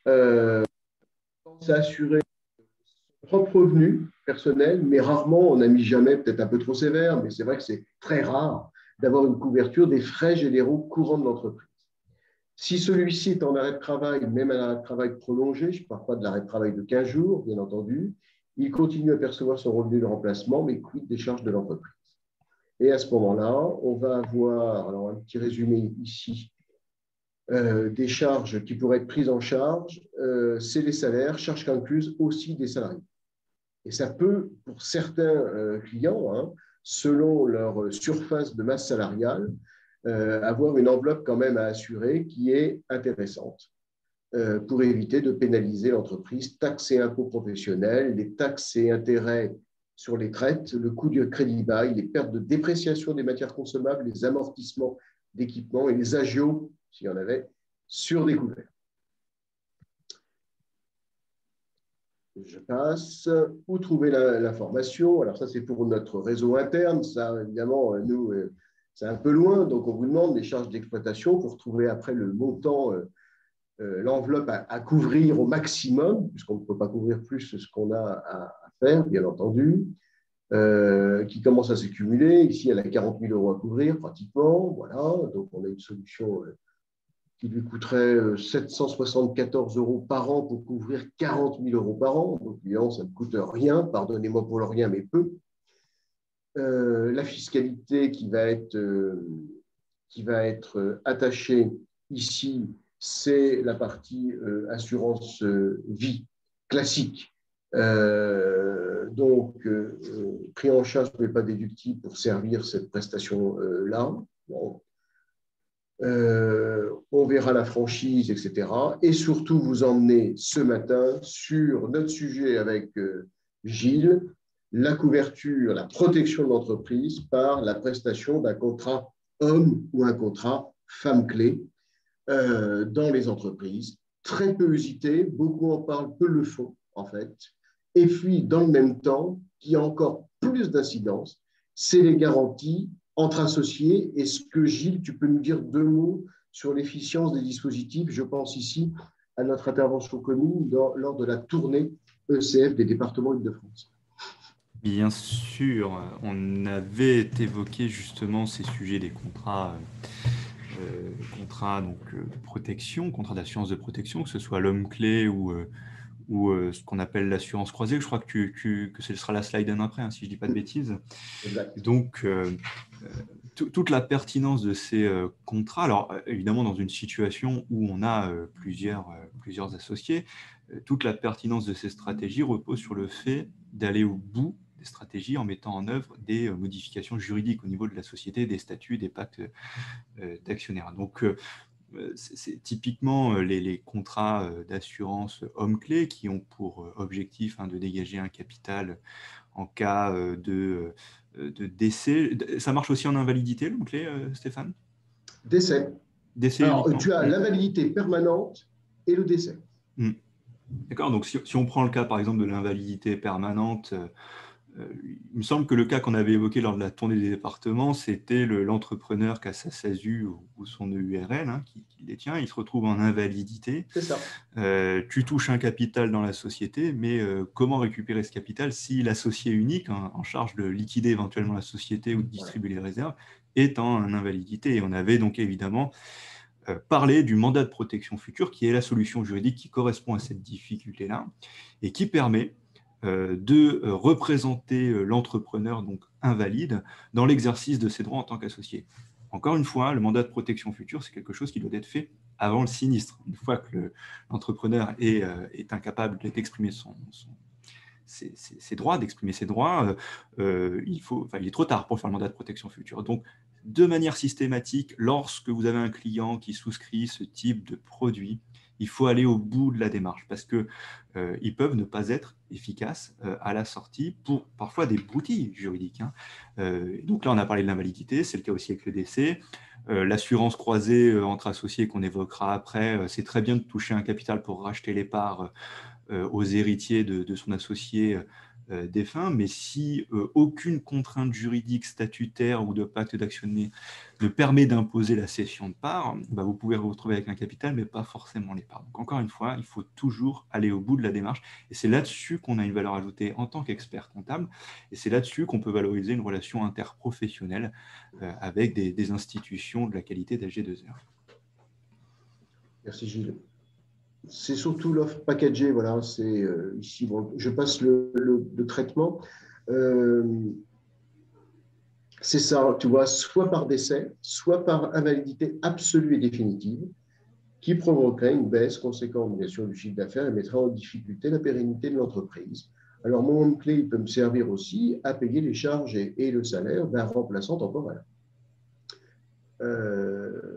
Euh, c'est assurer son propre revenu personnel, mais rarement, on n'a mis jamais, peut-être un peu trop sévère, mais c'est vrai que c'est très rare d'avoir une couverture des frais généraux courants de l'entreprise. Si celui-ci est en arrêt de travail, même un arrêt de travail prolongé, je ne parle pas de l'arrêt de travail de 15 jours, bien entendu, il continue à percevoir son revenu de remplacement, mais quitte des charges de l'entreprise? Et à ce moment-là, on va avoir, alors un petit résumé ici, euh, des charges qui pourraient être prises en charge, euh, c'est les salaires, charges incluses aussi des salariés. Et ça peut, pour certains euh, clients, hein, selon leur surface de masse salariale, avoir une enveloppe quand même à assurer qui est intéressante pour éviter de pénaliser l'entreprise, taxes et impôts professionnels, les taxes et intérêts sur les traites, le coût du crédit bail, les pertes de dépréciation des matières consommables, les amortissements d'équipements et les agios, s'il y en avait, sur découvert. Je passe. Où trouver l'information Alors ça, c'est pour notre réseau interne. Ça, évidemment, nous, euh, c'est un peu loin. Donc, on vous demande les charges d'exploitation pour trouver après le montant, euh, euh, l'enveloppe à, couvrir au maximum, puisqu'on ne peut pas couvrir plus ce qu'on a à, bien entendu, euh, qui commence à s'accumuler. Ici, elle a 40 000 euros à couvrir, pratiquement. Voilà, donc on a une solution euh, qui lui coûterait 774 euh, euros par an pour couvrir 40 000 euros par an. Donc, évidemment, ça ne coûte rien, pardonnez-moi pour le rien, mais peu. la fiscalité qui va être attachée ici, c'est la partie assurance vie classique euh, donc, euh, pris en charge, mais pas déductible pour servir cette prestation-là. Euh, on verra la franchise, etc. Et surtout, vous emmener ce matin sur notre sujet avec Gilles, la couverture, la protection de l'entreprise par la prestation d'un contrat homme ou un contrat femme clé dans les entreprises. Très peu usité, beaucoup en parlent, peu le font en fait. Et puis, dans le même temps, qui a encore plus d'incidence, c'est les garanties entre associés. Est-ce que, Gilles, tu peux nous dire deux mots sur l'efficience des dispositifs? Je pense ici à notre intervention commune lors de la tournée ECF des départements Île-de-France. Bien sûr, on avait évoqué justement ces sujets des contrats, euh, contrats donc, euh, protection, contrats d'assurance de protection, que ce soit l'homme clé ou, euh, ou euh, ce qu'on appelle l'assurance croisée. Je crois que, tu, que ce sera la slide d'un après, hein, si je ne dis pas de bêtises. Donc, euh, euh, toute la pertinence de ces contrats, alors évidemment dans une situation où on a plusieurs, plusieurs associés, toute la pertinence de ces stratégies repose sur le fait d'aller au bout des stratégies en mettant en œuvre des modifications juridiques au niveau de la société, des statuts, des pactes d'actionnaires. Donc, c'est typiquement euh, les, contrats euh, d'assurance homme-clé qui ont pour objectif hein, de dégager un capital en cas de, de décès. Ça marche aussi en invalidité, l'homme-clé, Stéphane? Décès. Décès Alors, tu as l'invalidité permanente et le décès. Hmm. D'accord, donc si, si, on prend le cas par exemple de l'invalidité permanente, euh, il me semble que le cas qu'on avait évoqué lors de la tournée des départements, c'était l'entrepreneur qui a sa SASU ou, son EURL, hein, qui, qui, détient, il se retrouve en invalidité. C'est ça. Euh, tu touches un capital dans la société, mais euh, comment récupérer ce capital si l'associé unique, hein, en charge de liquider éventuellement la société ou de distribuer les réserves, est en invalidité? Et on avait donc évidemment parlé du mandat de protection future, qui est la solution juridique qui correspond à cette difficulté-là et qui permet euh, de euh, représenter euh, l'entrepreneur donc invalide dans l'exercice de ses droits en tant qu'associé. Encore une fois, le mandat de protection future, c'est quelque chose qui doit être fait avant le sinistre. Une fois que l'entrepreneur est, incapable d'exprimer ses, droits, d'exprimer ses droits, il, faut, enfin, il est trop tard pour faire le mandat de protection future. Donc, de manière systématique, lorsque vous avez un client qui souscrit ce type de produit, il faut aller au bout de la démarche parce qu'ils euh, peuvent ne pas être efficaces euh, à la sortie pour parfois des broutilles juridiques. Hein. Euh, donc là, on a parlé de l'invalidité, c'est le cas aussi avec le décès. L'assurance croisée entre associés qu'on évoquera après, c'est très bien de toucher un capital pour racheter les parts aux héritiers de son associé euh, défunt, mais si euh, aucune contrainte juridique, statutaire ou de pacte d'actionnaire ne permet d'imposer la cession de parts, bah, vous pouvez vous retrouver avec un capital, mais pas forcément les parts. Donc encore une fois, il faut toujours aller au bout de la démarche, et c'est là-dessus qu'on a une valeur ajoutée en tant qu'expert comptable, et c'est là-dessus qu'on peut valoriser une relation interprofessionnelle euh, avec des, des, institutions de la qualité d'AG2R. Merci Gilles c'est surtout l'offre packagée. Voilà, c'est euh, ici. je passe le, traitement. Euh, c'est ça, tu vois, soit par décès, soit par invalidité absolue et définitive, qui provoquerait une baisse conséquente, bien sûr, du chiffre d'affaires et mettrait en difficulté la pérennité de l'entreprise. Alors, mon clé peut me servir aussi à payer les charges et, le salaire d'un remplaçant temporaire. Euh,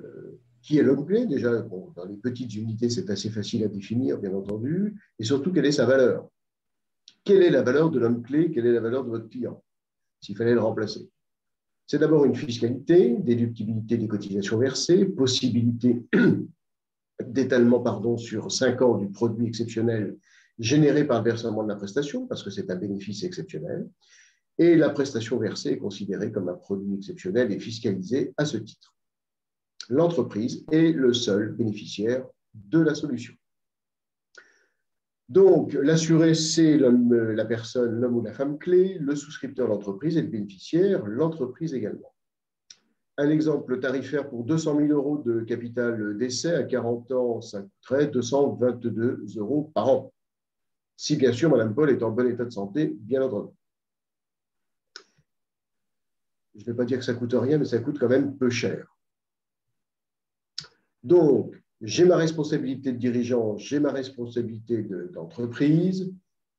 qui est clé Déjà, dans les petites unités, c'est assez facile à définir, bien entendu, et surtout, quelle est sa valeur? Quelle est la valeur de l'homme clé? Quelle est la valeur de votre client? S'il fallait le remplacer. C'est d'abord une fiscalité, déductibilité des cotisations versées, possibilité d'étalement pardon, sur 5 ans du produit exceptionnel généré par le versement de la prestation, parce que c'est un bénéfice exceptionnel, et la prestation versée est considérée comme un produit exceptionnel et fiscalisée à ce titre l'entreprise est le seul bénéficiaire de la solution. Donc, l'assuré, c'est la personne, l'homme ou la femme clé, le souscripteur, l'entreprise, et le bénéficiaire, l'entreprise également. Un exemple tarifaire pour 200 000 euros de capital d'essai à 40 ans, ça coûterait 222 euros par an. Si bien sûr, Madame Paul est en bon état de santé, bien entendu. Je ne vais pas dire que ça coûte rien, mais ça coûte quand même peu cher. Donc, j'ai ma responsabilité de dirigeant, j'ai ma responsabilité d'entreprise.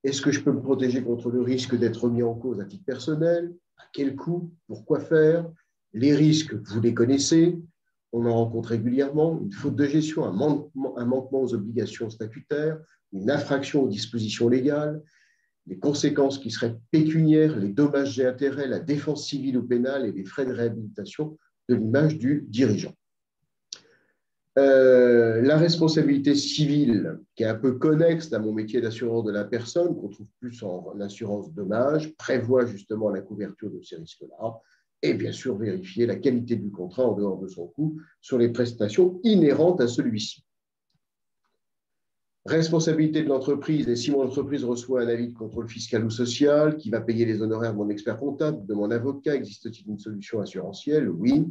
Est-ce que je peux me protéger contre le risque d'être mis en cause à titre personnel? À quel coût? Pourquoi faire? Les risques, vous les connaissez. On en rencontre régulièrement. Une faute de gestion, un manquement, un manquement aux obligations statutaires, une infraction aux dispositions légales, les conséquences qui seraient pécuniaires, les dommages et intérêts, la défense civile ou pénale et les frais de réhabilitation de l'image du dirigeant. Euh, la responsabilité civile, qui est un peu connexe à mon métier d'assurance de la personne, qu'on trouve plus en assurance dommage, prévoit justement la couverture de ces risques-là, et bien sûr vérifier la qualité du contrat en dehors de son coût sur les prestations inhérentes à celui-ci. Responsabilité de l'entreprise, et si mon entreprise reçoit un avis de contrôle fiscal ou social qui va payer les honoraires de mon expert comptable, de mon avocat, existe-t-il une solution assurantielle? Oui.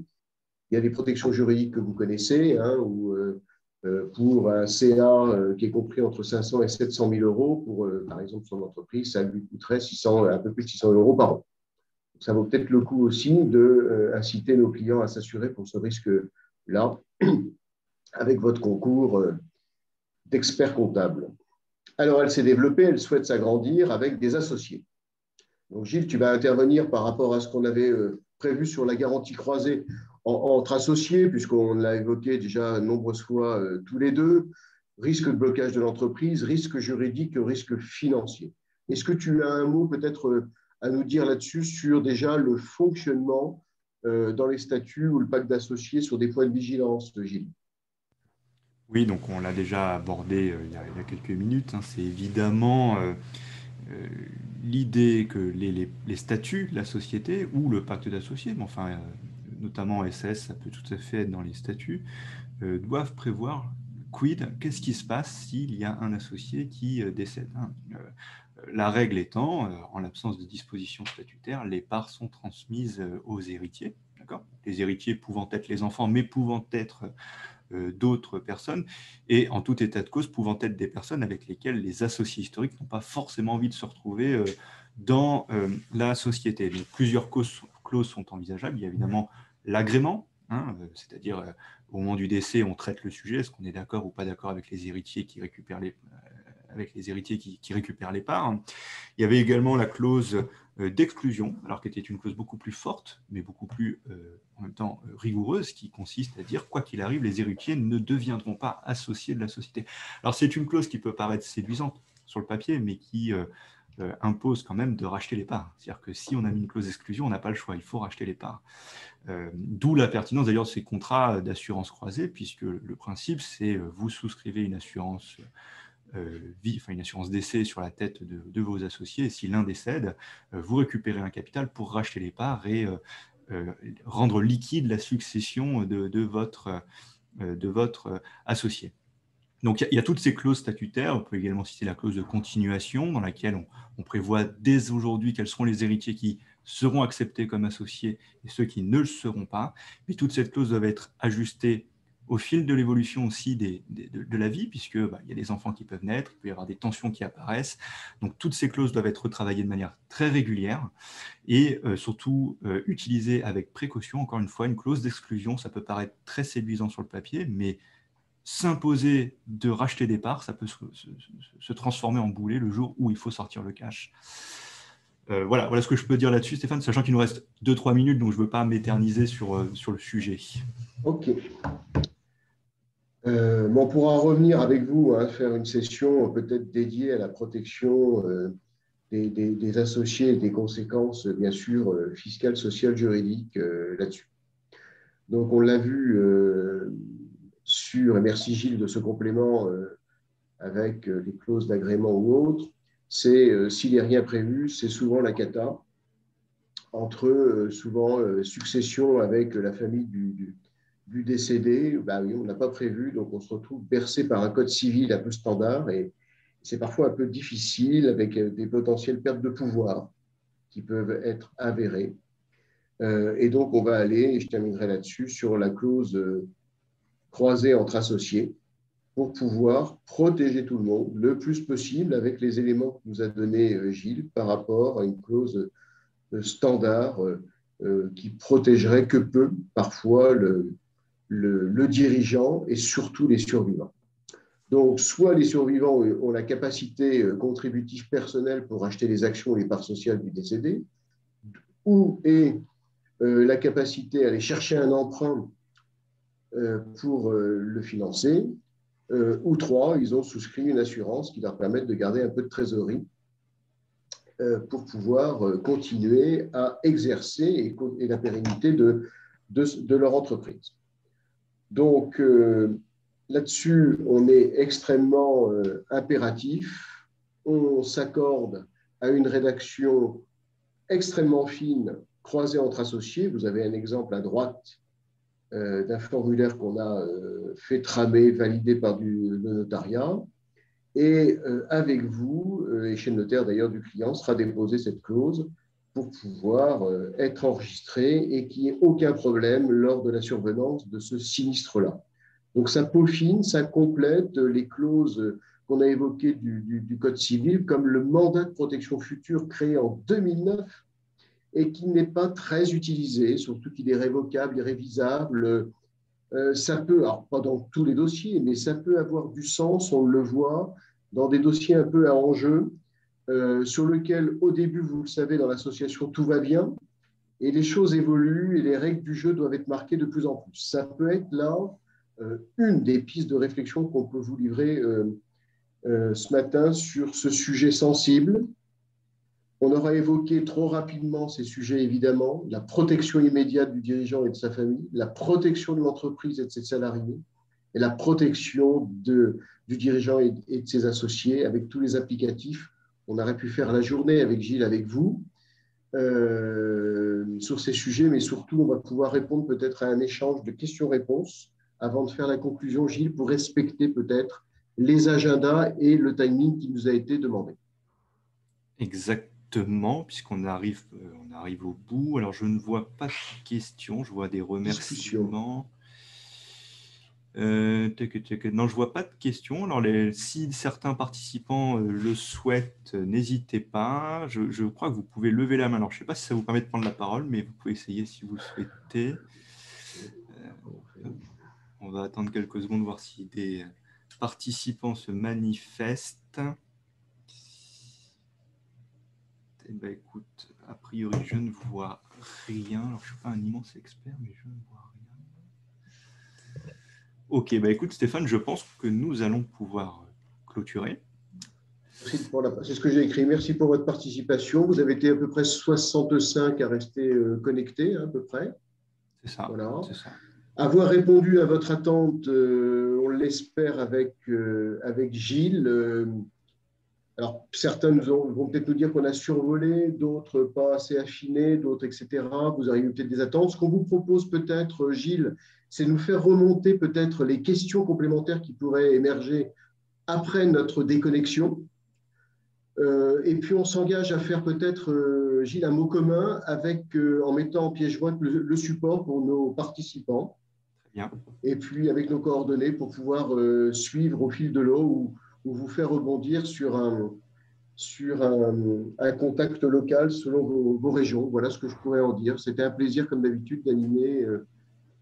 Il y a des protections juridiques que vous connaissez, hein, ou, euh, euh, pour un CA euh, qui est compris entre 500 et 700 000 euros, pour par exemple son entreprise, ça lui coûterait 600, un peu plus de 600 000 euros par an. ça vaut peut-être le coup aussi d'inciter nos clients à s'assurer pour ce risque-là, avec votre concours d'expert comptable. Alors, elle s'est développée, elle souhaite s'agrandir avec des associés. Donc, Gilles, tu vas intervenir par rapport à ce qu'on avait prévu sur la garantie croisée entre associés, puisqu'on l'a évoqué déjà nombreuses fois euh, tous les deux, risque de blocage de l'entreprise, risque juridique, risque financier. Est-ce que tu as un mot peut-être euh, à nous dire là-dessus sur déjà le fonctionnement dans les statuts ou le pacte d'associés sur des points de vigilance, Gilles? Oui, donc on l'a déjà abordé il, y a, quelques minutes. Hein. C'est évidemment l'idée que les, les, statuts la société ou le pacte d'associés, mais enfin notamment SS, ça peut tout à fait être dans les statuts, doivent prévoir quid, qu'est-ce qui se passe s'il y a un associé qui décède hein la règle étant, euh, en l'absence de dispositions statutaires, les parts sont transmises euh, aux héritiers. Les héritiers pouvant être les enfants, mais pouvant être euh, d'autres personnes, et en tout état de cause, pouvant être des personnes avec lesquelles les associés historiques n'ont pas forcément envie de se retrouver dans la société. Donc, plusieurs clauses, sont envisageables. Il y a évidemment l'agrément, hein, c'est-à-dire au moment du décès, on traite le sujet, est-ce qu'on est d'accord ou pas d'accord avec les héritiers qui récupèrent les, avec les héritiers qui, récupèrent les parts. Il y avait également la clause euh, d'exclusion, alors qui était une clause beaucoup plus forte, mais beaucoup plus euh, en même temps euh, rigoureuse, qui consiste à dire, quoi qu'il arrive, les héritiers ne deviendront pas associés de la société. Alors c'est une clause qui peut paraître séduisante sur le papier, mais qui impose quand même de racheter les parts. C'est-à-dire que si on a mis une clause d'exclusion, on n'a pas le choix, il faut racheter les parts. D'où la pertinence d'ailleurs de ces contrats d'assurance croisée, puisque le principe, c'est vous souscrivez une assurance euh, vie, une assurance décès sur la tête de, vos associés. si l'un décède, euh, vous récupérez un capital pour racheter les parts et euh, rendre liquide la succession de, votre, de votre associé. Donc il y, a toutes ces clauses statutaires. On peut également citer la clause de continuation dans laquelle on, prévoit dès aujourd'hui quels seront les héritiers qui seront acceptés comme associés et ceux qui ne le seront pas. Mais toutes ces clauses doivent être ajustées au fil de l'évolution aussi de, la vie, puisque bah, y a des enfants qui peuvent naître, il peut y avoir des tensions qui apparaissent. Donc toutes ces clauses doivent être retravaillées de manière très régulière et euh, surtout euh, utilisées avec précaution. Encore une fois, une clause d'exclusion, ça peut paraître très séduisant sur le papier, mais s'imposer de racheter des parts, ça peut se, transformer en boulet le jour où il faut sortir le cash. Euh, voilà, voilà ce que je peux dire là-dessus, Stéphane, sachant qu'il nous reste 2-3 minutes, donc je ne veux pas m'éterniser sur, sur le sujet. OK. Euh, on pourra revenir avec vous, hein, faire une session peut-être dédiée à la protection euh, des, associés et des conséquences, bien sûr, euh, fiscales, sociales, juridiques là-dessus. Donc, on l'a vu et merci Gilles de ce complément avec les clauses d'agrément ou autres, c'est s'il n'y a rien prévu, c'est souvent la cata entre souvent succession avec la famille du décédé, bah oui, on n'a pas prévu, donc on se retrouve bercé par un code civil un peu standard et c'est parfois un peu difficile avec euh, des potentielles pertes de pouvoir qui peuvent être avérées. Euh, et donc, on va aller, et je terminerai là-dessus, sur la clause euh, croisée entre associés pour pouvoir protéger tout le monde le plus possible avec les éléments que nous a donnés Gilles par rapport à une clause standard qui protégerait que peu parfois le, le, dirigeant et surtout les survivants. Donc, soit les survivants ont la capacité euh, contributive personnelle pour acheter les actions et les parts sociales du décédé, ou euh, la capacité à aller chercher un emprunt euh, pour le financer, ou trois, ils ont souscrit une assurance qui leur permet de garder un peu de trésorerie pour pouvoir continuer à exercer et, la pérennité de, de leur entreprise. Donc euh, là-dessus, on est extrêmement euh, impératif. On s'accorde à une rédaction extrêmement fine, croisée entre associés. Vous avez un exemple à droite euh, d'un formulaire qu'on a fait tramer, validé par le notariat. Et avec vous, et chez le notaire d'ailleurs du client, sera déposée cette clause pour pouvoir euh, être enregistré et qu'il n'y ait aucun problème lors de la survenance de ce sinistre-là. Donc ça peaufine, ça complète les clauses qu'on a évoquées du, Code civil, comme le mandat de protection future créé en 2009 et qui n'est pas très utilisé, surtout qu'il est révocable, irrévisable. Euh, ça peut, alors pas dans tous les dossiers, mais ça peut avoir du sens, on le voit, dans des dossiers un peu à enjeu, euh, sur lequel, au début, vous le savez, dans l'association, tout va bien, et les choses évoluent et les règles du jeu doivent être marquées de plus en plus. Ça peut être là euh, une des pistes de réflexion qu'on peut vous livrer ce matin sur ce sujet sensible. On aura évoqué trop rapidement ces sujets, évidemment, la protection immédiate du dirigeant et de sa famille, la protection de l'entreprise et de ses salariés, et la protection de, du dirigeant et, de ses associés avec tous les applicatifs. On aurait pu faire la journée avec Gilles, avec vous, euh, sur ces sujets, mais surtout, on va pouvoir répondre peut-être à un échange de questions-réponses avant de faire la conclusion, Gilles, pour respecter peut-être les agendas et le timing qui nous a été demandé. Exactement, puisqu'on arrive, euh, on arrive au bout. Alors, je ne vois pas de questions, je vois des remerciements. Euh, non, je ne vois pas de questions. Alors, si certains participants euh, le souhaitent, n'hésitez pas. Je, crois que vous pouvez lever la main. Alors, je ne sais pas si ça vous permet de prendre la parole, mais vous pouvez essayer si vous le souhaitez. on va attendre quelques secondes, voir si des participants se manifestent. Eh ben, écoute, a priori, je ne vois rien. Alors, je ne suis pas un immense expert, mais je ne vois rien. Ok, bah écoute, Stéphane, je pense que nous allons pouvoir clôturer. C'est ce que j'ai écrit. Merci pour votre participation. Vous avez été à peu près 65 à rester euh, connectés, à peu près. C'est ça. Voilà. ça. Avoir répondu à votre attente, euh, on l'espère avec, euh, avec Gilles. Alors, certains nous vont peut-être nous dire qu'on a survolé, d'autres pas assez affiné, d'autres, etc. Vous auriez peut-être des attentes. Ce qu'on vous propose peut-être, Gilles, c'est nous faire remonter peut-être les questions complémentaires qui pourraient émerger après notre déconnexion. Euh, et puis, on s'engage à faire peut-être, euh, Gilles, un mot commun avec, euh, en mettant en pièce jointe le, support pour nos participants. Bien. Et puis, avec nos coordonnées pour pouvoir suivre au fil de l'eau ou ou vous faire rebondir sur un, sur un, contact local selon vos, régions. Voilà ce que je pourrais en dire. C'était un plaisir, comme d'habitude, d'animer euh,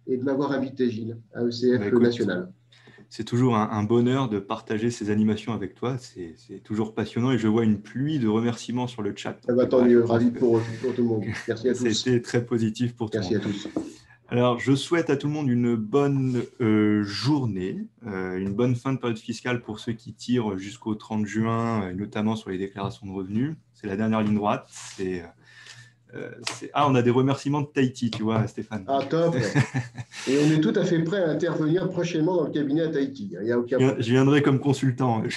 et de m'avoir invité, Gilles, à ECF bah, National. C'est toujours un, bonheur de partager ces animations avec toi. C'est toujours passionnant et je vois une pluie de remerciements sur le chat. Ça va tant mieux. Ravi pour, pour, tout le monde. Merci à tous. C'était très positif pour tout Merci à tous. Alors, je souhaite à tout le monde une bonne euh, journée, euh, une bonne fin de période fiscale pour ceux qui tirent jusqu'au 30 juin, euh, notamment sur les déclarations de revenus. C'est la dernière ligne droite. ah, on a des remerciements de Tahiti, tu vois, Stéphane. Ah, top Et on est tout à fait prêt à intervenir prochainement dans le cabinet à Tahiti. Il y a aucun... Je viendrai comme consultant.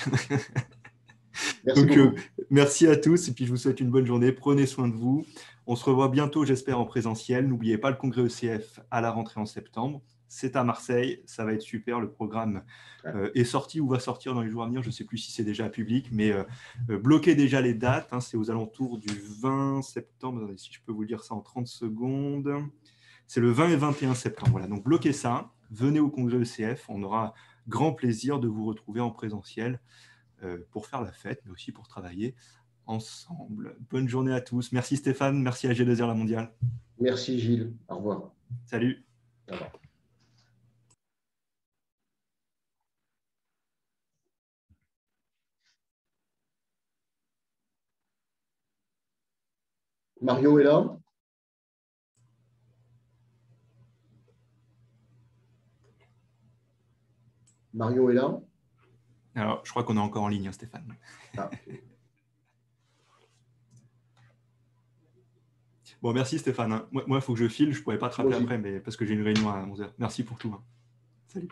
Merci, Donc, merci à tous et puis je vous souhaite une bonne journée. Prenez soin de vous. On se revoit bientôt, j'espère, en présentiel. N'oubliez pas le congrès ECF à la rentrée en septembre. C'est à Marseille, ça va être super. Le programme euh, est sorti ou va sortir dans les jours à venir. Je ne sais plus si c'est déjà public, mais euh, euh, bloquez déjà les dates. Hein. c'est aux alentours du 20 septembre. Si je peux vous dire ça en 30 secondes. C'est le 20 et 21 septembre. Voilà, donc bloquez ça. Venez au congrès ECF. On aura grand plaisir de vous retrouver en présentiel pour faire la fête, mais aussi pour travailler ensemble. Bonne journée à tous. Merci Stéphane, merci à G2R La Mondiale. Merci Gilles, au revoir. Salut. Marion est là Marion est là Alors, je crois qu'on est encore en ligne, hein, Stéphane. Ah. Bon, merci Stéphane. Hein. Moi, il faut que je file. Je ne pourrais pas te rappeler après, mais parce que j'ai une réunion à 11h. Merci pour tout. Hein. Salut.